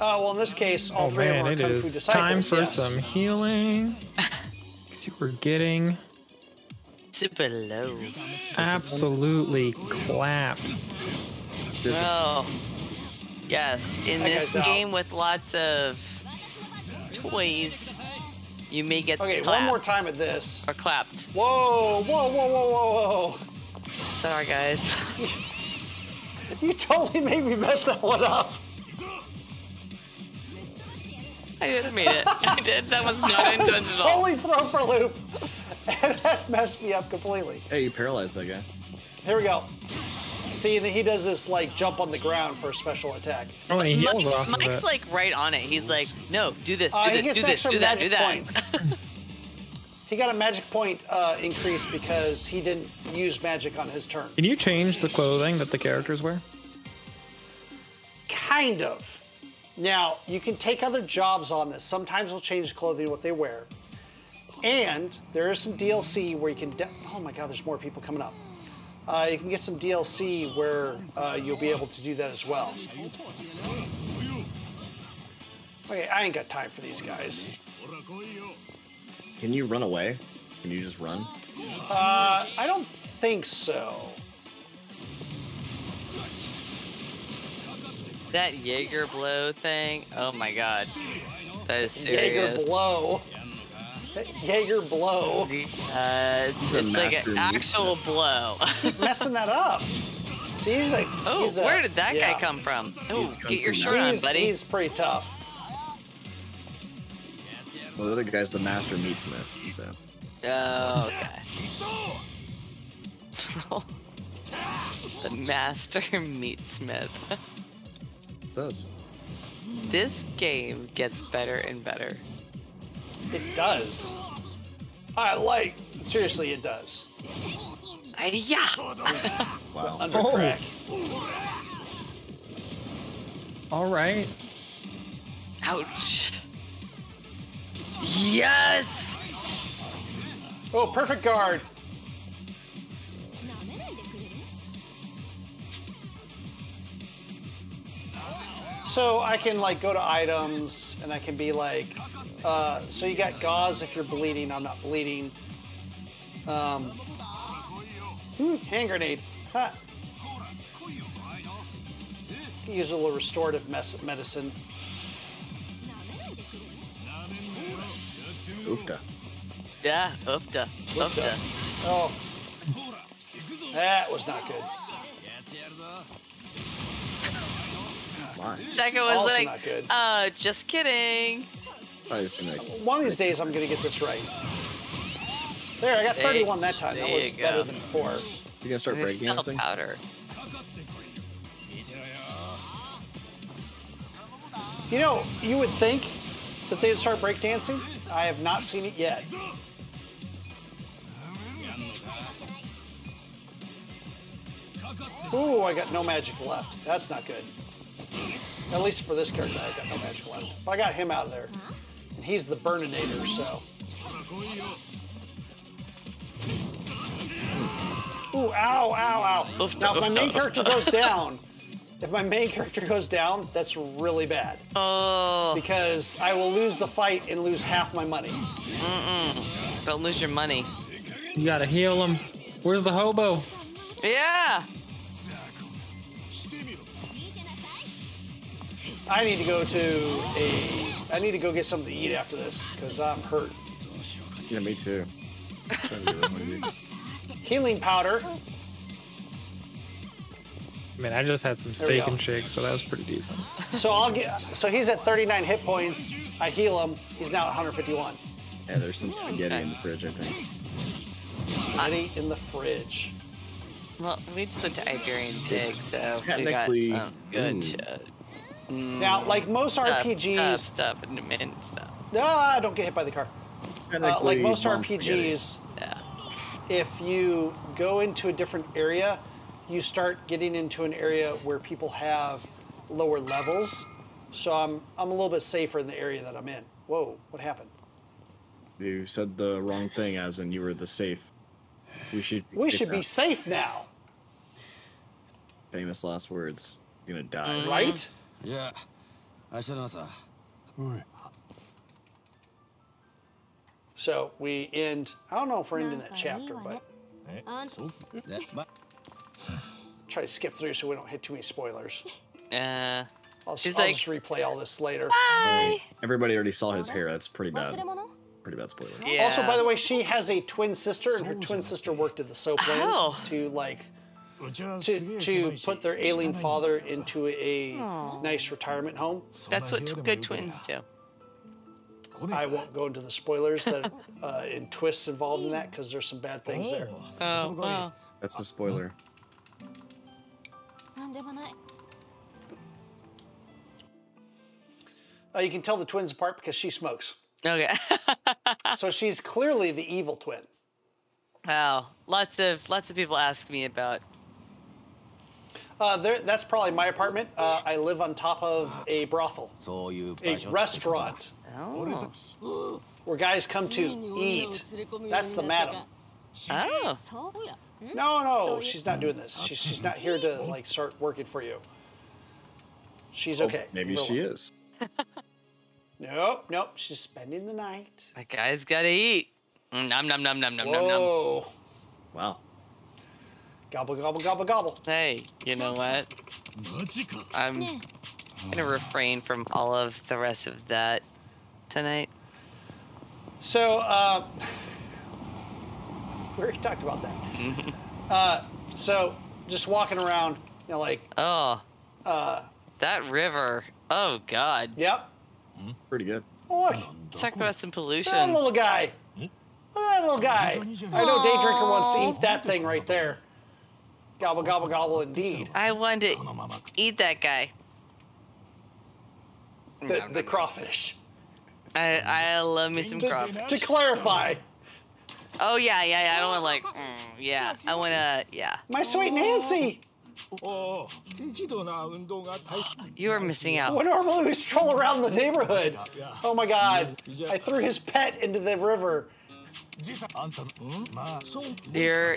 Uh, well, in this case, all Oh three man, of them are Kung Fu is disciples. time for yes. some healing. 'Cause you were getting Super low. absolutely clapped. This- Oh. Yes, in That this guy's out. game with lots of toys, you may get Okay, one more time at this. or clapped. Whoa, whoa, whoa, whoa, whoa, whoa. Sorry, guys. You totally made me mess that one up. I didn't mean it. I did. That was not I was intentional. totally thrown for a loop. And that messed me up completely. Hey, you paralyzed that guy. Here we go. See, he does this like jump on the ground for a special attack. Oh, and he heals Mike- off of Mike's it. like right on it. He's like, no, do this, do Uh, he this, gets do this, extra do that, do magic that. points. he got a magic point uh, increase because he didn't use magic on his turn. Can you change the clothing that the characters wear? Kind of. Now, you can take other jobs on this. Sometimes they'll change clothing what they wear. And there is some DLC where you can. De- oh my god, there's more people coming up. uh, you can get some DLC where uh, you'll be able to do that as well. Okay, I ain't got time for these guys. Can you run away? Can you just run? Uh, I don't think so. That Jaeger blow thing. Oh my god. That is Jaeger blow. Jaeger blow. Uh, it's, it's like an meat actual blow. Messing that up. See, he's like. oh, he's a- where did that yeah. guy come from? Oh, get your shirt on, He's, buddy. he's pretty tough. Well, the other guy's the master meatsmith. So Oh, okay. the master meatsmith. it says. this game gets better and better. It does. I like. Seriously, it does. Uh, yeah. Wow. Under Oh. crack. All right. Ouch. Yes. Oh, perfect guard. So I can like go to items and I can be like, uh, so you got gauze if you're bleeding. I'm not bleeding. Um, hmm, hand grenade. Use a little restorative medicine. Oofta. Yeah, oofta. Oofta. Oh. That was not good. Why? Second was Also like, not good. uh, just kidding. Probably just gonna like, One of these days, I'm gonna get this right. There, I got There- 31 that time. That there was you better than four. you gonna start There's still breakdancing? powder. You know, you would think that they'd start breakdancing. I have not seen it yet. Ooh, I got no magic left. That's not good. At least for this character, I got no magic left. But I got him out of there. And he's the Burninator, so. Ooh, ow, ow, ow. Oofta, Now, if my main character goes down, if my main character goes down, that's really bad Oh, because I will lose the fight and lose half my money. Mm-mm. don't lose your money. You gotta heal him. Where's the hobo? Yeah. I need to go to a. I need to go get something to eat after this because I'm hurt. Yeah, me too. Trying to be really hungry. Healing powder. I mean, I just had some steak and shake, so that was pretty decent. So I'll get. So he's at 39 hit points. I heal him. He's now at 151. Yeah, there's some spaghetti in the fridge, I think. Spaghetti in the fridge. Well, we just went to Iberian Pig, so we got some good Ooh. shit. Now, like most Stuff, RPGs, Stuff, stuff, and men stuff. ah, don't get hit by the car. Uh, like most. RPGs, Yeah. if you go into a different area, you start getting into an area where people have lower levels. So I'm I'm a little bit safer in the area that I'm in. Whoa, what happened? You said the wrong thing, as in you were the safe. We should. We kick should be safe now, Famous last words. He's gonna die. right? じゃあ明日の朝おい So we end. I don't know if we're ending that なんかいいわね chapter, but えあんそうでま try to skip through so we don't hit too many spoilers. Uh, I'll, just, He's I'll like- just replay all this later. bye. Everybody already saw his hair. That's pretty 忘 bad. れ物 Pretty bad spoiler. Yeah. Also, by the way, she has a twin sister, and her twin sister worked at the soap land Oh. to like うちはす to, to put their ailing father into a Aww. nice retirement home. That's what good twins do. I won't go into the spoilers that uh, and twists involved in that because there's some bad things there. Oh, oh wow. That's the spoiler. Uh, you can tell the twins apart because she smokes. Okay. so she's clearly the evil twin. Wow. Lots of lots of people ask me about uh, there, that's probably my apartment. Uh, I live on top of a brothel, a restaurant, oh. where guys come to eat. That's the madam. Oh. No, no, she's not doing this. She's, she's not here to like start working for you. She's oh, okay. Oh, maybe she one. is. nope, nope. She's spending the night. That guy's gotta eat. Mm, Num nom nom nom nom Whoa. nom nom. Wow. Gobble, gobble, gobble, gobble. Hey, you know what? I'm gonna refrain from all of the rest of that tonight. So, uh, we already talked about that. uh, so, just walking around, you know, like. Oh. Uh, that river. Oh, God. Yep. Mm, pretty good. Oh, look. Talk about some pollution. That little guy. That little guy. I know Day Drinker wants to eat that thing right there. Gobble, gobble, gobble, indeed. I wanted to eat that guy. The, the crawfish. I, I love me some crawfish. To clarify. Oh, yeah, yeah, yeah. I don't want, like, mm, yeah. I want to, yeah. My sweet Nancy! you are missing out. Well, normally we stroll around the neighborhood. Oh, my God. I threw his pet into the river. You're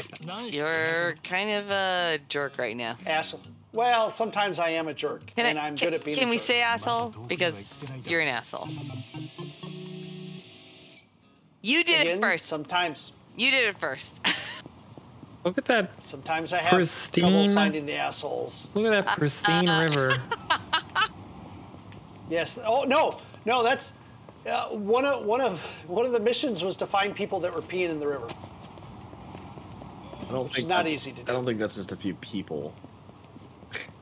you're kind of a jerk right now. Asshole. Well, sometimes I am a jerk, Can and I? I'm can, good at being can a we jerk. say asshole? Because you're an asshole. You did Again, it first. Sometimes, You did it first. Look at that. sometimes I have trouble Pristine. finding the assholes. Look at that pristine river. Yes. Oh no, no. That's uh, one of one of one of the missions was to find people that were peeing in the river. I don't which think not easy to do. I don't think that's just a few people.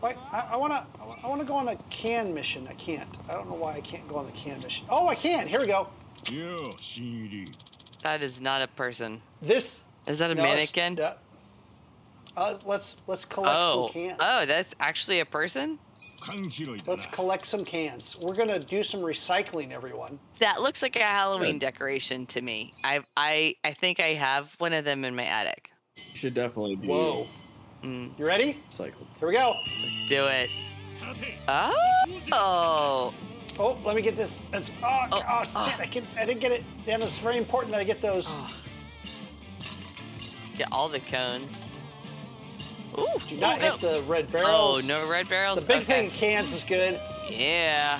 Wait, I, I wanna I wanna go on a can mission. I can't. I don't know why I can't go on the can mission. Oh, I can. Here we go. Yeah, CD. That is not a person. This is that a no, mannequin? Uh, let's let's collect oh. some cans. Oh, that's actually a person. Let's collect some cans. We're gonna do some recycling, everyone. That looks like a Halloween Good. decoration to me. I I I think I have one of them in my attic. You should definitely do. Whoa. Mm. You ready? Cycle. Here we go. Let's do it. Oh. Oh, let me get this. That's oh, oh, oh, oh. I can I didn't get it. Damn, it's very important that I get those. Oh. Get all the cones. Ooh, Do not ooh, hit no. the red barrels. Oh, no red barrels. The big okay. thing in cans is good. Yeah.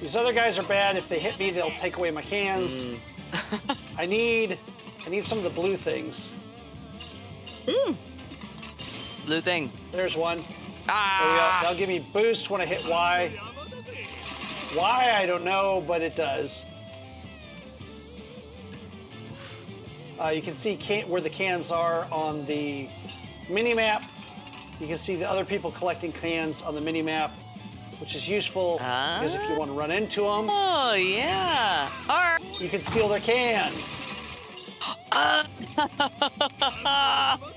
These other guys are bad. If they hit me, they'll take away my cans. Mm. I need I need some of the blue things. Blue thing. There's one. There we go. Ah. That'll give me boost when I hit Y. Why I don't know, but it does. Uh, you can see can- where the cans are on the mini map. You can see the other people collecting cans on the mini map, which is useful because if you want to run into them, Oh yeah. Right. you can steal their cans.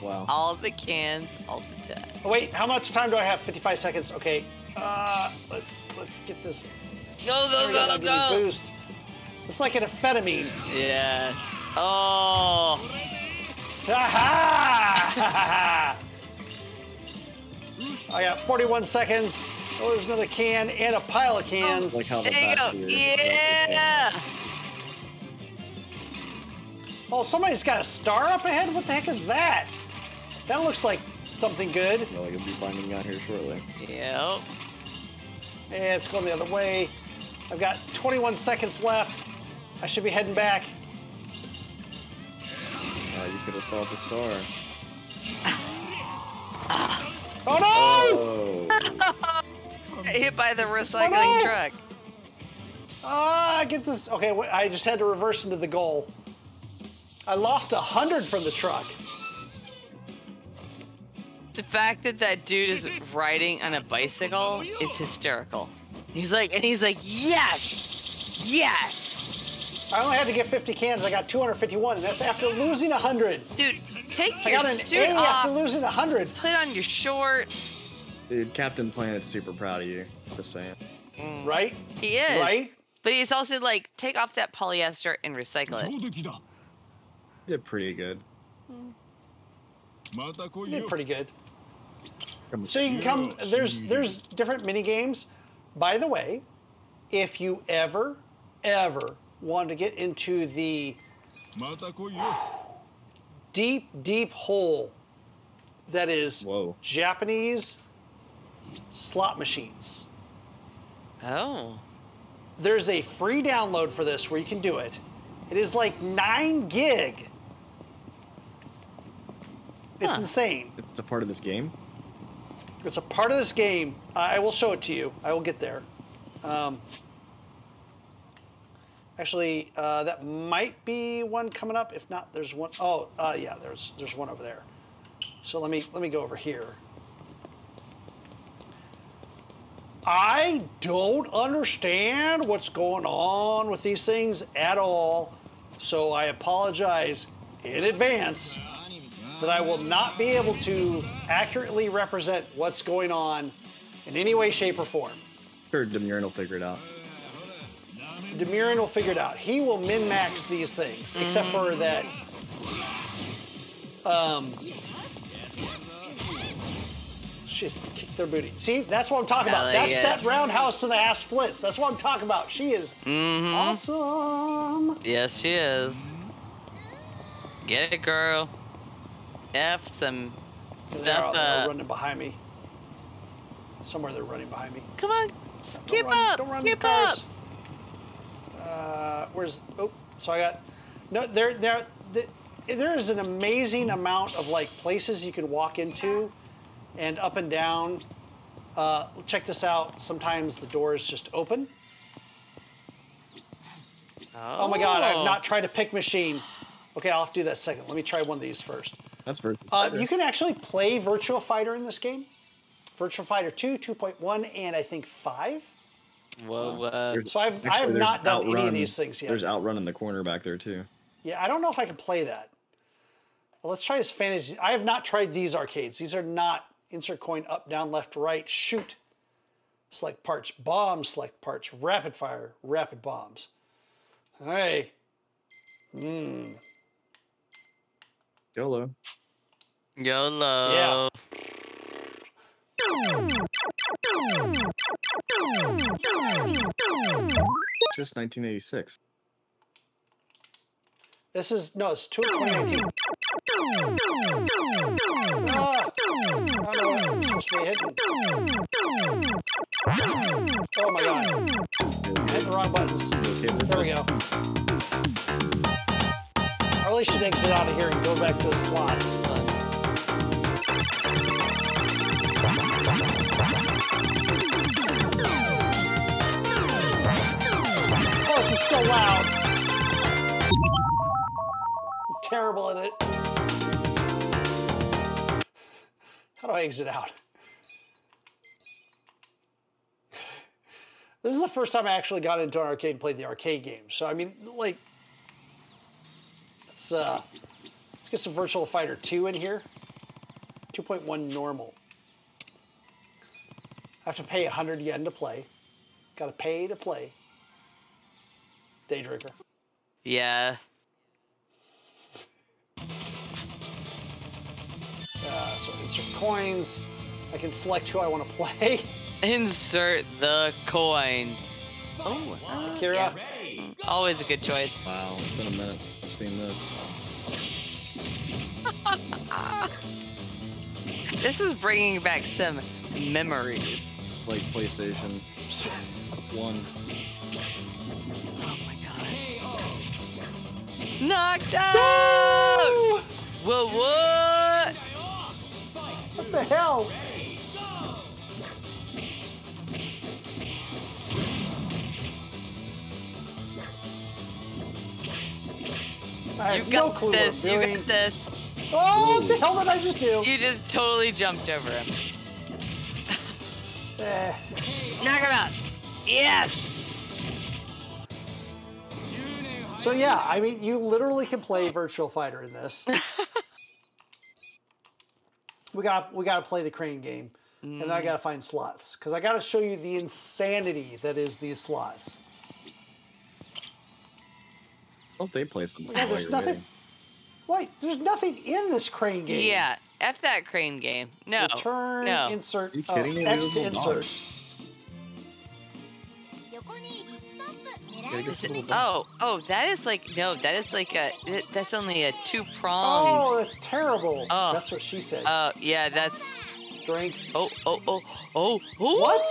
Wow. all the cans, all the time. Oh, wait, how much time do I have? 55 seconds. Okay. Uh, let's let's get this. Go go go go go. Boost. It's like an amphetamine. Yeah. Oh. Aha! I got 41 seconds. Oh, there's another can and a pile of cans. Oh, Like how the There you go. Yeah. Oh, somebody's got a star up ahead? What the heck is that? That looks like something good. Well, you'll be finding out here shortly. Yep. Eh, it's going the other way. I've got 21 seconds left. I should be heading back. Uh, you could have solved the star. Oh no! Oh. Hit by the recycling Oh, no. truck. Ah, get this. Okay, wait, I just had to reverse into the goal. I lost a hundred from the truck. The fact that that dude is riding on a bicycle is hysterical. He's like, and he's like, yes, yes, I only had to get 50 cans. I got 251, and that's after losing 100. Dude, take I your suit off. after losing 100. Put on your shorts. Dude, Captain Planet's super proud of you. Just saying. Mm. Right? He is. Right? But he's also like, take off that polyester and recycle it. Did pretty good. Mm. Did pretty good. So you can come. There's there's different mini games. By the way, if you ever ever want to get into the deep, deep hole that is Whoa. Japanese slot machines. Oh. There's a free download for this where you can do it. It is like nine gig. It's Huh. insane. It's a part of this game. It's a part of this game. I I will show it to you. I will get there. Um, actually, uh, that might be one coming up. If not, there's one oh uh, yeah, there's there's one over there. So let me let me go over here. I don't understand what's going on with these things at all. So I apologize in advance that I will not be able to accurately represent what's going on in any way, shape, or form. Sure, Demirin will figure it out. Demirin will figure it out. He will min max these things, except for that. Um, she's kicked their booty. See, that's what I'm talking about. That's yeah. that roundhouse to the ass splits. That's what I'm talking about. She is Mm-hmm. awesome. Yes, she is. Get it, girl. F some They're, stuff. they're running behind me. Somewhere they're running behind me. come on, Don't keep run, up, Don't run cars. up. Uh, where's oh? So I got no. There, there, there, there is an amazing amount of like places you can walk into, and up and down. Uh, check this out. Sometimes the doors just open. Oh. my God! I've not tried a pick machine. Okay, I'll have to do that second. Let me try one of these first. That's for. Uh, you can actually play Virtual Fighter in this game. Virtual Fighter 2, 2.1, and I think 5. Whoa, uh, So I've, I have not done any of these things yet. There's Outrun in the corner back there too. Yeah, I don't know if I can play that. Well, let's try this fantasy. I have not tried these arcades. These are not insert coin up, down, left, right, shoot. Select parts, bomb, select parts, rapid fire, rapid bombs. Hey. Mmm. YOLO. YOLO. Yeah. Just 1986. This is, no, it's 2 2019. Ah, I don't know what I'm supposed to be hitting. Oh my god. Hit the wrong buttons. There we go. I really should exit out of here and go back to the slots. Oh, so loud. I'm terrible at it. How do I exit out? This is the first time I actually got into an arcade and played the arcade game. So I mean, like, let's uh, let's get some Virtual Fighter 2 in here. 2.1 normal. I have to pay 100 yen to play. Got to pay to play. Daydrinker. Yeah. Uh, so insert coins. I can select who I want to play. Insert the coins. Oh, oh Kira. Mm, always a good choice. Wow, it's been a minute. I've seen this. this is bringing back some memories. It's like PlayStation 1. Knocked out! Whoa, what? What the hell? I You have no got clue this. You got this. Oh, what the hell did I just do? You just totally jumped over him. Eh, Knock him out. Yes. So yeah, I mean, you literally can play Virtual Fighter in this. we got we got to play the crane game, and then I got to find slots because I got to show you the insanity that is these slots. Don't they play something Yeah, there's nothing. waiting? Wait, there's nothing in this crane game. Yeah. F that crane game. No. Return, no. insert, Are you oh, kidding me? X to little insert. It- oh, oh, that is like no, that is like a that's only a two prong. Oh, that's terrible. Oh. That's what she said. Oh, yeah, that's Drink. oh, oh, oh, oh, oh. What?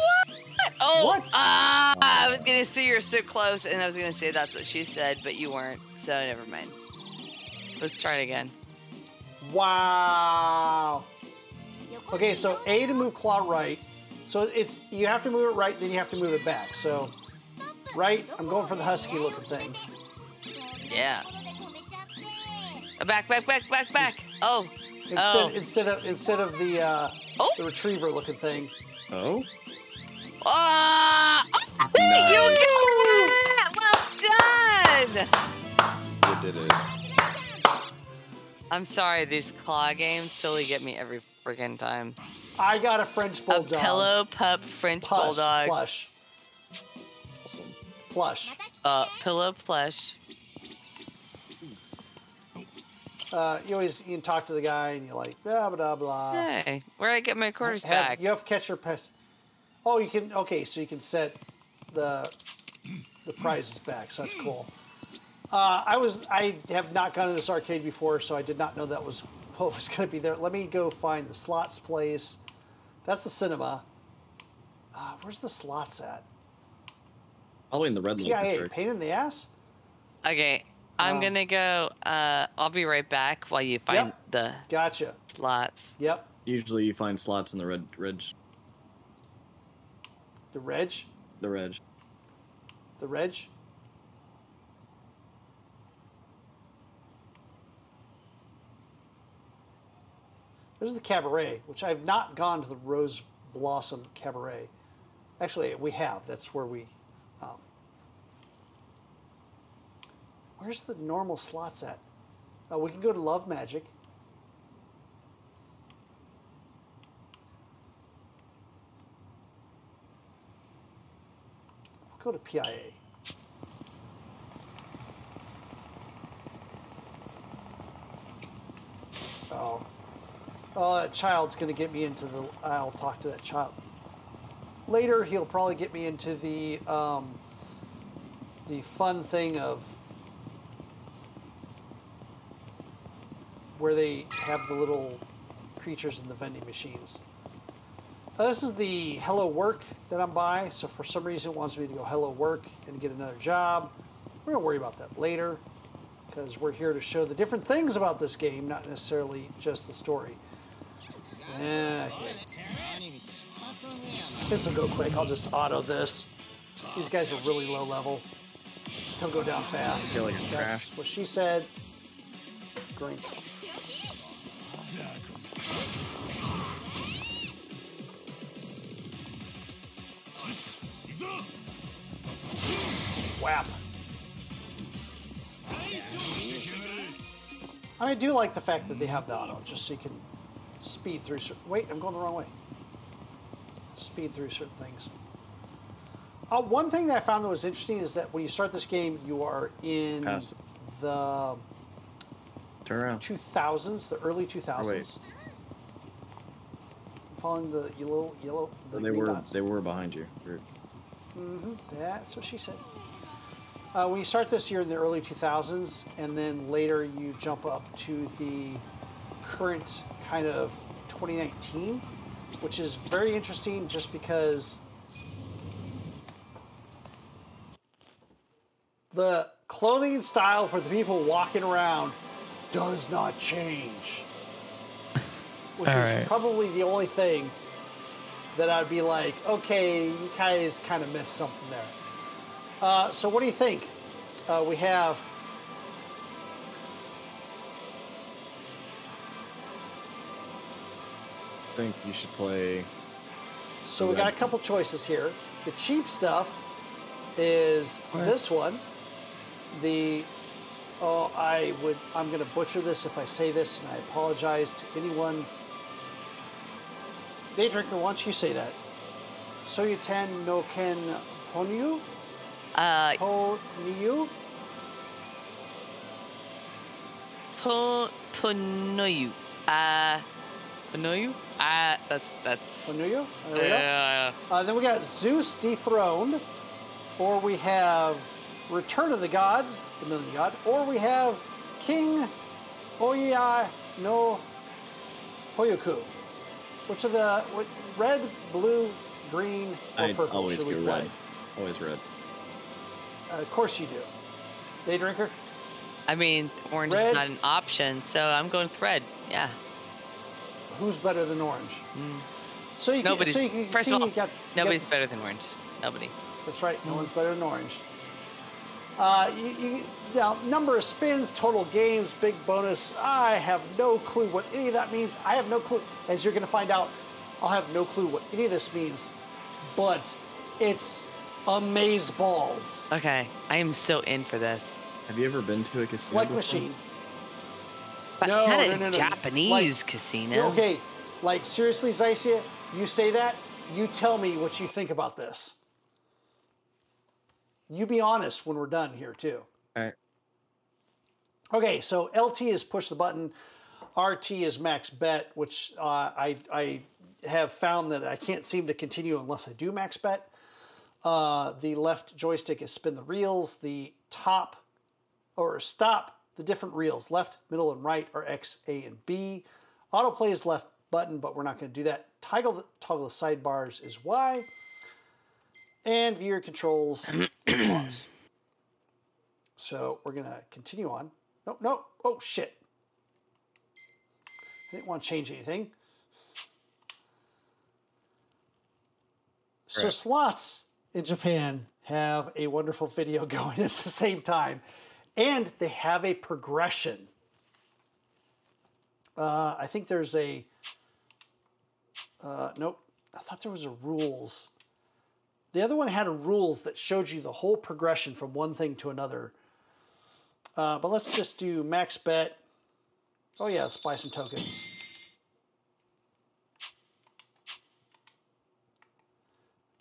Oh, What? ah! I was gonna say you're so close, and I was gonna say that's what she said, but you weren't. So never mind. Let's try it again. Wow. Okay, so A to move claw right. So it's you have to move it right, then you have to move it back. So right, I'm going for the husky looking thing. Yeah. Uh, Back, back, back, back, back. Oh, Instead, Oh. instead of instead of the uh, Oh. the retriever looking thing. Oh, ah! Oh, you got it! Well done. you did it. I'm sorry, these claw games totally get me every freaking time. I got a French bulldog. A bulldog. pillow pup French plush, bulldog. Plush. Plush. Uh, pillow plush. Uh, you always you can talk to the guy and you're like blah blah blah. Hey, where I get my quarters Have- back? You have catch your. Oh, you can. Okay, so you can set the the prizes back. So that's cool. Uh, I was I have not gone to this arcade before, so I did not know that was what was going to be there. Let me go find the slots place. That's the cinema. Uh, where's the slots at? Probably in the red little PIA. district. Pain in the ass. Okay, I'm Um, gonna go. Uh, I'll be right back while you find Yep. the Gotcha. slots. Yep. Usually you find slots in the red red The reg. the red. The reg. There's the cabaret, which I've not gone to the Rose Blossom Cabaret. Actually, we have. That's where we. Um, where's the normal slots at? Uh, we can go to Love Magic. We'll go to PIA. Oh. Oh, that child's going to get me into the. I'll talk to that child. Later, he'll probably get me into the um, the fun thing of where they have the little creatures in the vending machines. Uh, this is the Hello Work that I'm by, so for some reason it wants me to go Hello Work and get another job. We're gonna worry about that later, because we're here to show the different things about this game, not necessarily just the story. Yeah, this will go quick. I'll just auto this. These guys are really low level. They'll go down fast. That's what she said. Drink. Whap. I mean, I do like the fact that they have the auto, just so you can speed through certain. Wait, I'm going the wrong way. Speed through certain things. Uh, one thing that I found that was interesting is that when you start this game, you are in Past the Turn around. 2000s, the early 2000s. Oh, wait. Following the yellow, yellow, the they were dots. they were behind you. Hmm That's what she said. Uh, when you start this, you're in the early 2000s, and then later you jump up to the current kind of 2019, which is very interesting just because the clothing style for the people walking around does not change. Which All is right. probably the only thing that I'd be like, okay, you guys kind of missed something there. Uh, so what do you think? Uh, we have I think you should play. so we got a couple choices here. The cheap stuff is this one. The oh, I would I'm going to butcher this if I say this, and I apologize to anyone. Day drinker, why don't you say that? Soyuten no ken ponyu Uh, ponyu. po, ponoyu. Uh, ponoyu? Uh, that's, that's. Ponyu. There we go. Yeah. Uh, then we got Zeus dethroned, or we have Return of the Gods, the Million God, or we have King Oya no Hoyoku. Which of the what, red, blue, green, or I purple always should we go play? red. Always red. Uh, of course you do. Day drinker. I mean, orange Red. is not an option, so I'm going with red. Yeah. Who's better than orange? So you can, Nobody's. so you can first see of all, you got, nobody's got- better than orange. Nobody. That's right. No one's better than orange. Uh, you, you, now, number of spins, total games, big bonus. I have no clue what any of that means. I have no clue. As you're going to find out, I'll have no clue what any of this means. But it's amaze balls. Okay, I am so in for this. Have you ever been to a casino? Slug before? machine. But No, not a no, no, no. Japanese Like- casino. Okay, like seriously, Zycia, you say that, you tell me what you think about this. You be honest when we're done here, too. All right. Okay, so LT is push the button, RT is max bet, which uh, I, I have found that I can't seem to continue unless I do max bet. Uh, the left joystick is spin the reels. The top or stop the different reels. Left, middle, and right are X, A, and B. Autoplay is left button, but we're not going to do that. Toggle the, toggle the sidebars is Y. And viewer controls pause. So we're going to continue on. No, no. Oh, shit. I didn't want to change anything. So slots in Japan have a wonderful video going at the same time, and they have a progression. Uh, I think there's a. Uh, nope. I thought there was a rules. The other one had a rules that showed you the whole progression from one thing to another. Uh, but let's just do max bet. Oh yeah, let's buy some tokens.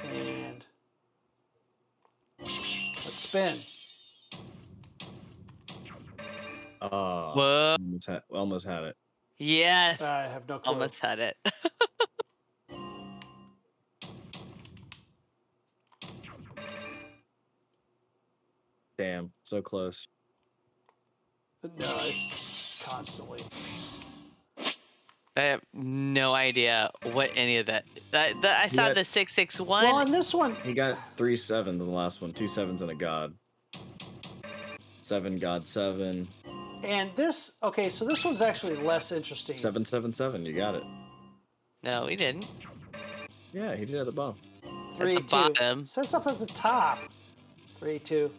And let's spin. Oh, Whoa. almost had, almost had it. Yes. I have no clue. Almost had it. Damn, so close. No, it's constantly. I have no idea what any of that. that, that I saw Yeah. the six six one. Well, on this one, He got three sevens in the last one, two sevens and a god. Seven god seven, and this, okay, so this one's actually less interesting. seven seven seven. You got it. No, he didn't. Yeah, he did at the bottom. Three, the two. bottom. Says up at the top. Three, two.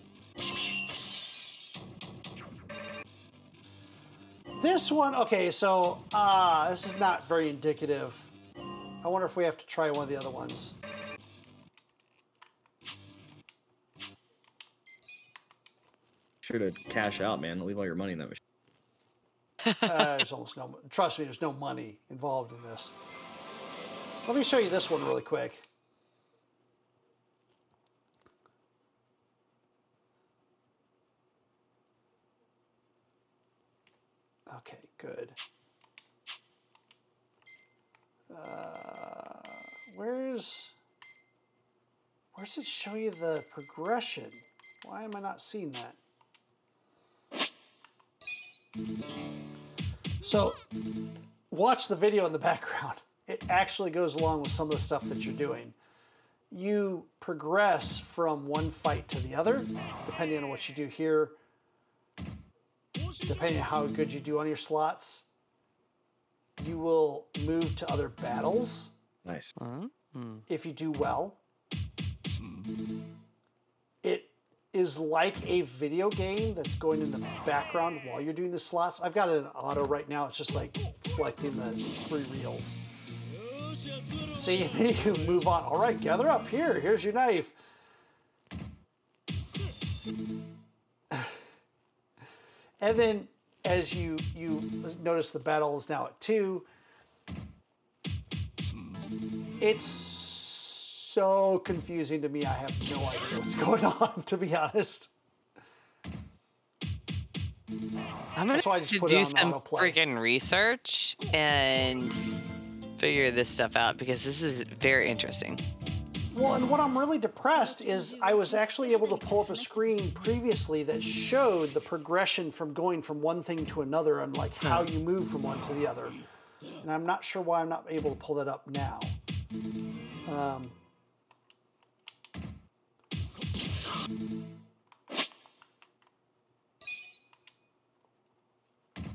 This one, okay, so uh, this is not very indicative. I wonder if we have to try one of the other ones. Sure to cash out, man. Leave all your money in that machine. Uh, there's almost no, trust me, there's no money involved in this. Let me show you this one really quick. Okay, good. Uh, where's where's it show you the progression? Why am I not seeing that? So, watch the video in the background. It actually goes along with some of the stuff that you're doing. You progress from one fight to the other, depending on what you do here, depending on how good you do on your slots. You will move to other battles Nice. Mm-hmm. if you do well. It is like a video game that's going in the background while you're doing the slots. I've got it in auto right now. It's just like selecting the three reels. See, you move on. All right, gather up here. Here's your knife. And then as you you notice the battle is now at two, it's so confusing to me. I have no idea what's going on, to be honest. I'm gonna That's why I just to do on some freaking research and figure this stuff out because this is very interesting. Well, and what I'm really depressed is I was actually able to pull up a screen previously that showed the progression from going from one thing to another and like how you move from one to the other. And I'm not sure why I'm not able to pull that up now. Um,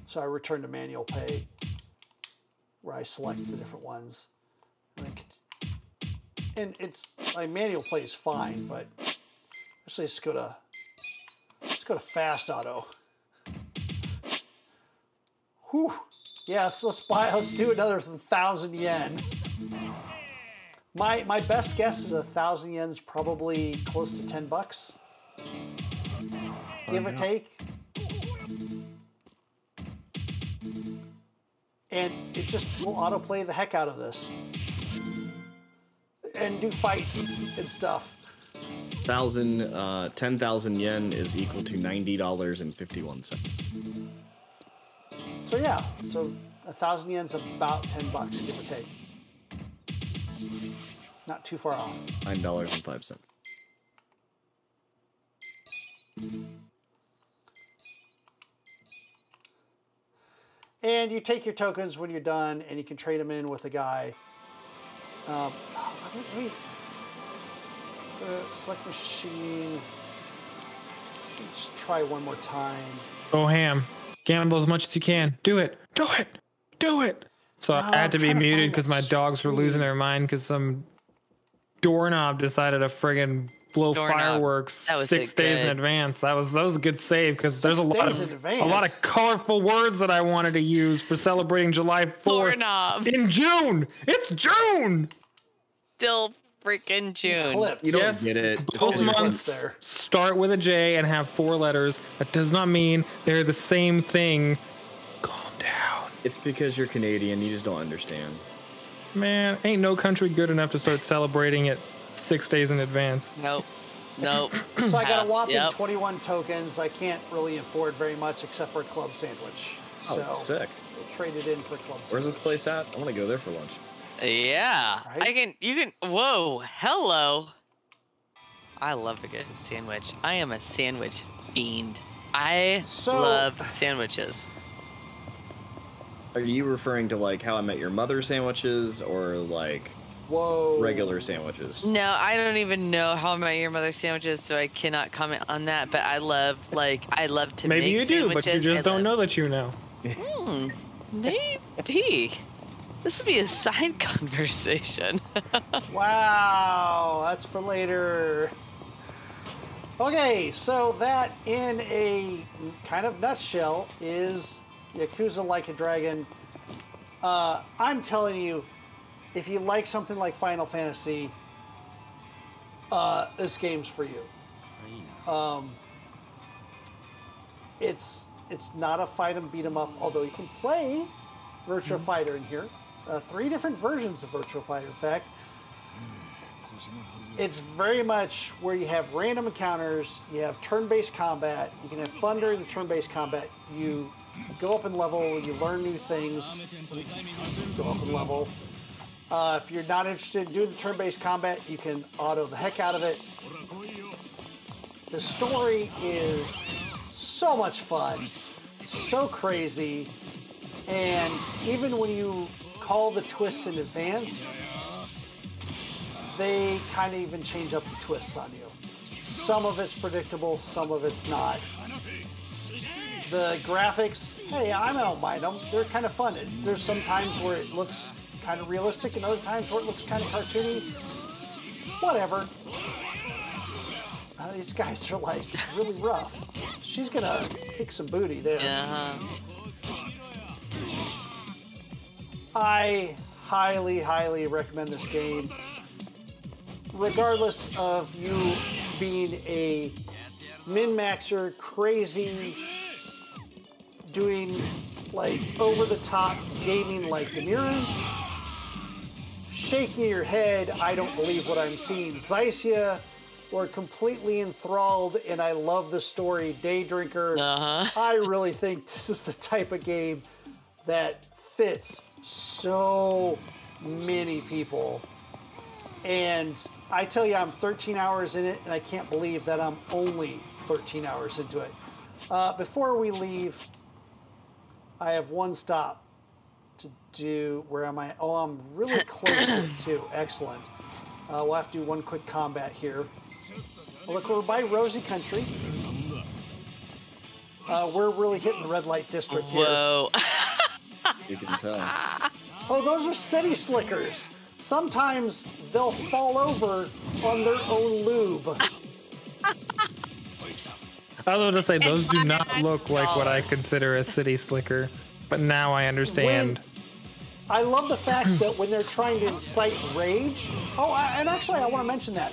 so I return to manual pay where I select the different ones. And, then and it's my manual play is fine, but actually let's go to let's go to fast auto. Whew. Yeah, so let's buy let's do another thousand yen. My my best guess is a thousand yen's probably close to ten bucks. Give or take. And it just will autoplay the heck out of this. And do fights and stuff. Thousand, uh, ten thousand yen is equal to ninety dollars and fifty-one cents. So yeah, so a thousand yen's about ten bucks, give or take. Not too far off. Nine dollars and five cents. And you take your tokens when you're done, and you can trade them in with a guy. Um, let me, uh, select machine. Just try one more time. Go ham. Gamble as much as you can. Do it. Do it. Do it. So No, I had to be to muted because my dogs were losing their mind because some doorknob decided to friggin' blow Doorknob. fireworks six a days in advance. That was that was a good save because there's a lot of a lot of colorful words that I wanted to use for celebrating July Fourth Doorknob. in June. It's June. Still freaking June. Clipped. You don't Yes, get it. Both Totally clipped months start with a J and have four letters. That does not mean they're the same thing. Calm down. It's because you're Canadian. You just don't understand. Man, ain't no country good enough to start celebrating it six days in advance. Nope. Nope. So I got a Have- whopping yep. 21 tokens. I can't really afford very much except for a club sandwich. Oh, so sick. we'll trade it in for a club sandwich. Where's this place at? I want to go there for lunch. Yeah. Right? I can you can whoa, hello. I love a good sandwich. I am a sandwich fiend. I So- love sandwiches. Are you referring to like how I met your mother sandwiches or like Whoa. regular sandwiches? No, I don't even know how I met your mother sandwiches, so I cannot comment on that. But I love like I love to Maybe make you do, but you just and don't love- know that you know. Hmm, maybe. This would be a side conversation. Wow, that's for later. Okay, so that in a kind of nutshell is Yakuza Like a Dragon. Uh, I'm telling you, if you like something like Final Fantasy, uh, this game's for you. Um, it's it's not a fight 'em beat 'em up, although you can play Virtua Fighter in here. Uh, three different versions of Virtual Fighter, in fact it's very much where you have random encounters, you have turn-based combat, you can have fun during the turn-based combat, you go up in level, you learn new things, go up in level. Uh, if you're not interested in doing the turn-based combat, you can auto the heck out of it. The story is so much fun, so crazy, and even when you call the twists in advance, they kind of even change up the twists on you. Some of it's predictable, some of it's not. The graphics, hey, I don't mind them. They're kind of fun. There's some times where it looks kind of realistic, and other times where it looks kind of cartoony. Whatever. Uh, these guys are like really rough. She's gonna kick some booty there. uh-huh. I highly, highly recommend this game. Regardless of you being a min maxer, crazy, doing like over the top gaming like Demirin, shaking your head, I don't believe what I'm seeing. Zycia, or completely enthralled, and I love the story. Day Drinker. Uh-huh. I really think this is the type of game that fits so many people. And I tell you, I'm 13 hours in it, and I can't believe that I'm only 13 hours into it. Uh, before we leave, I have one stop to do. Where am I? Oh, I'm really close to it too. Excellent. Uh, we'll have to do one quick combat here. Well, look, we're by Rosie Country. Uh, we're really hitting the red light district here. Whoa. You can tell. Oh, those are city slickers. Sometimes they'll fall over on their own lube. I was about to say those do not look like what I consider a city slicker, but now I understand. I love the fact that when they're trying to incite rage. Oh, I- and actually, I want to mention that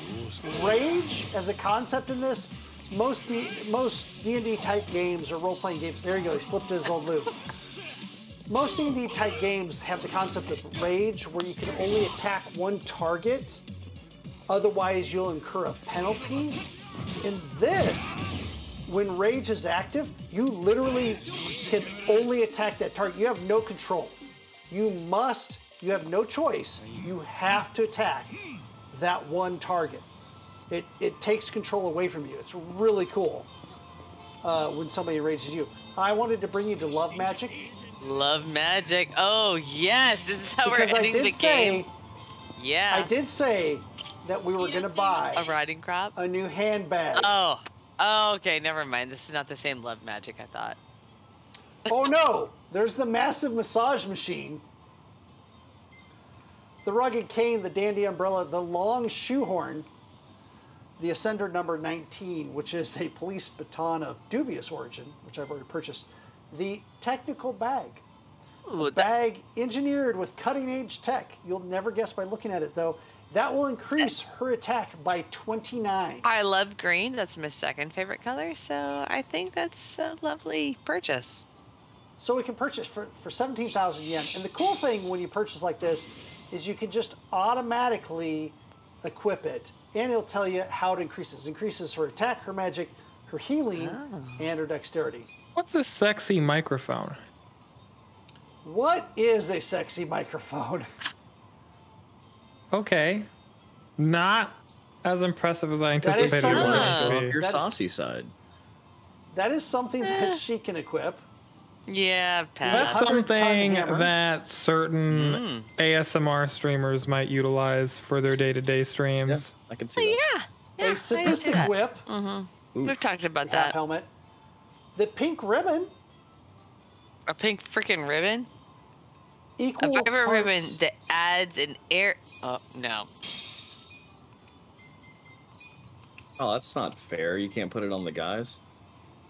rage as a concept in this. Most D, most D and D type games or role playing games. There you go. He slipped his old lube. Most D and D type games have the concept of rage, where you can only attack one target. Otherwise, you'll incur a penalty. In this, when rage is active, you literally can only attack that target. You have no control. You must, you have no choice. You have to attack that one target. It, it takes control away from you. It's really cool uh, when somebody rages you. I wanted to bring you to Love Magic Love magic. Oh yes, this is how because we're I ending did the say, game. Yeah. I did say that we were going to buy a riding crop. a new handbag. Oh. Oh, okay. Never mind. This is not the same love magic I thought. oh no, there's the massive massage machine. The rugged cane, the dandy umbrella, the long shoehorn, the Ascender number 19, which is a police baton of dubious origin, which I've already purchased, the technical bag. Ooh, Bag engineered with cutting edge tech. You'll never guess by looking at it though. That will increase eh. her attack by 29. I love green. That's my second favorite color, so I think that's a lovely purchase. So we can purchase for, for 17,000 yen. And the cool thing when you purchase like this is you can just automatically equip it and it'll tell you how it increases. Increases her attack, her magic, her healing, ah. and her dexterity. What's a sexy microphone? What is a sexy microphone? Okay, not as impressive as I That is anticipated it was something. going Well, to if be. you're That- saucy side. That is something that eh. she can equip. Yeah, That's pass. 100 something that certain hmm. ASMR streamers might utilize for their day-to-day Yeah, streams. I can see that. yeah. yeah a sadistic whip, mm-hmm. We've talked about half that. helmet, the pink ribbon, A pink freaking ribbon. A equal fiber parts- ribbon that adds an air. Oh no. Oh, that's not fair. You can't put it on the guys.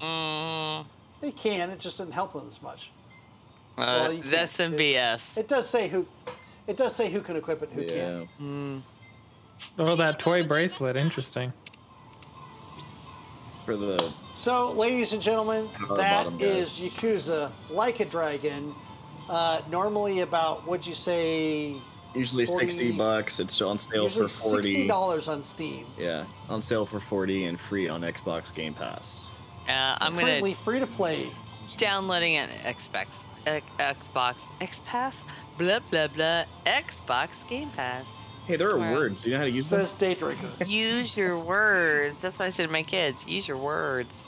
Mm, They can, it just doesn't help them as much. uh, Well, that's some can't. It- BS. It does say who, it does say who can equip it and who Yeah. can't. Mm. Oh, that toy bracelet, interesting. For the So, ladies and gentlemen, Power that bottom is guys. Yakuza Like a Dragon. Uh, normally about what'd you say? usually 60 bucks. It's on sale for 40. sixty dollars on Steam. Yeah, on sale for 40 and free on Xbox Game Pass. Uh, I'm gonna Currently free to play. downloading an Xbox, Xbox, X Pass, blah blah blah, Xbox Game Pass. Hey, there are Tomorrow. words. Do you know how to use them? Says Daydrinker. Use your words. That's what I said to my kids. Use your words.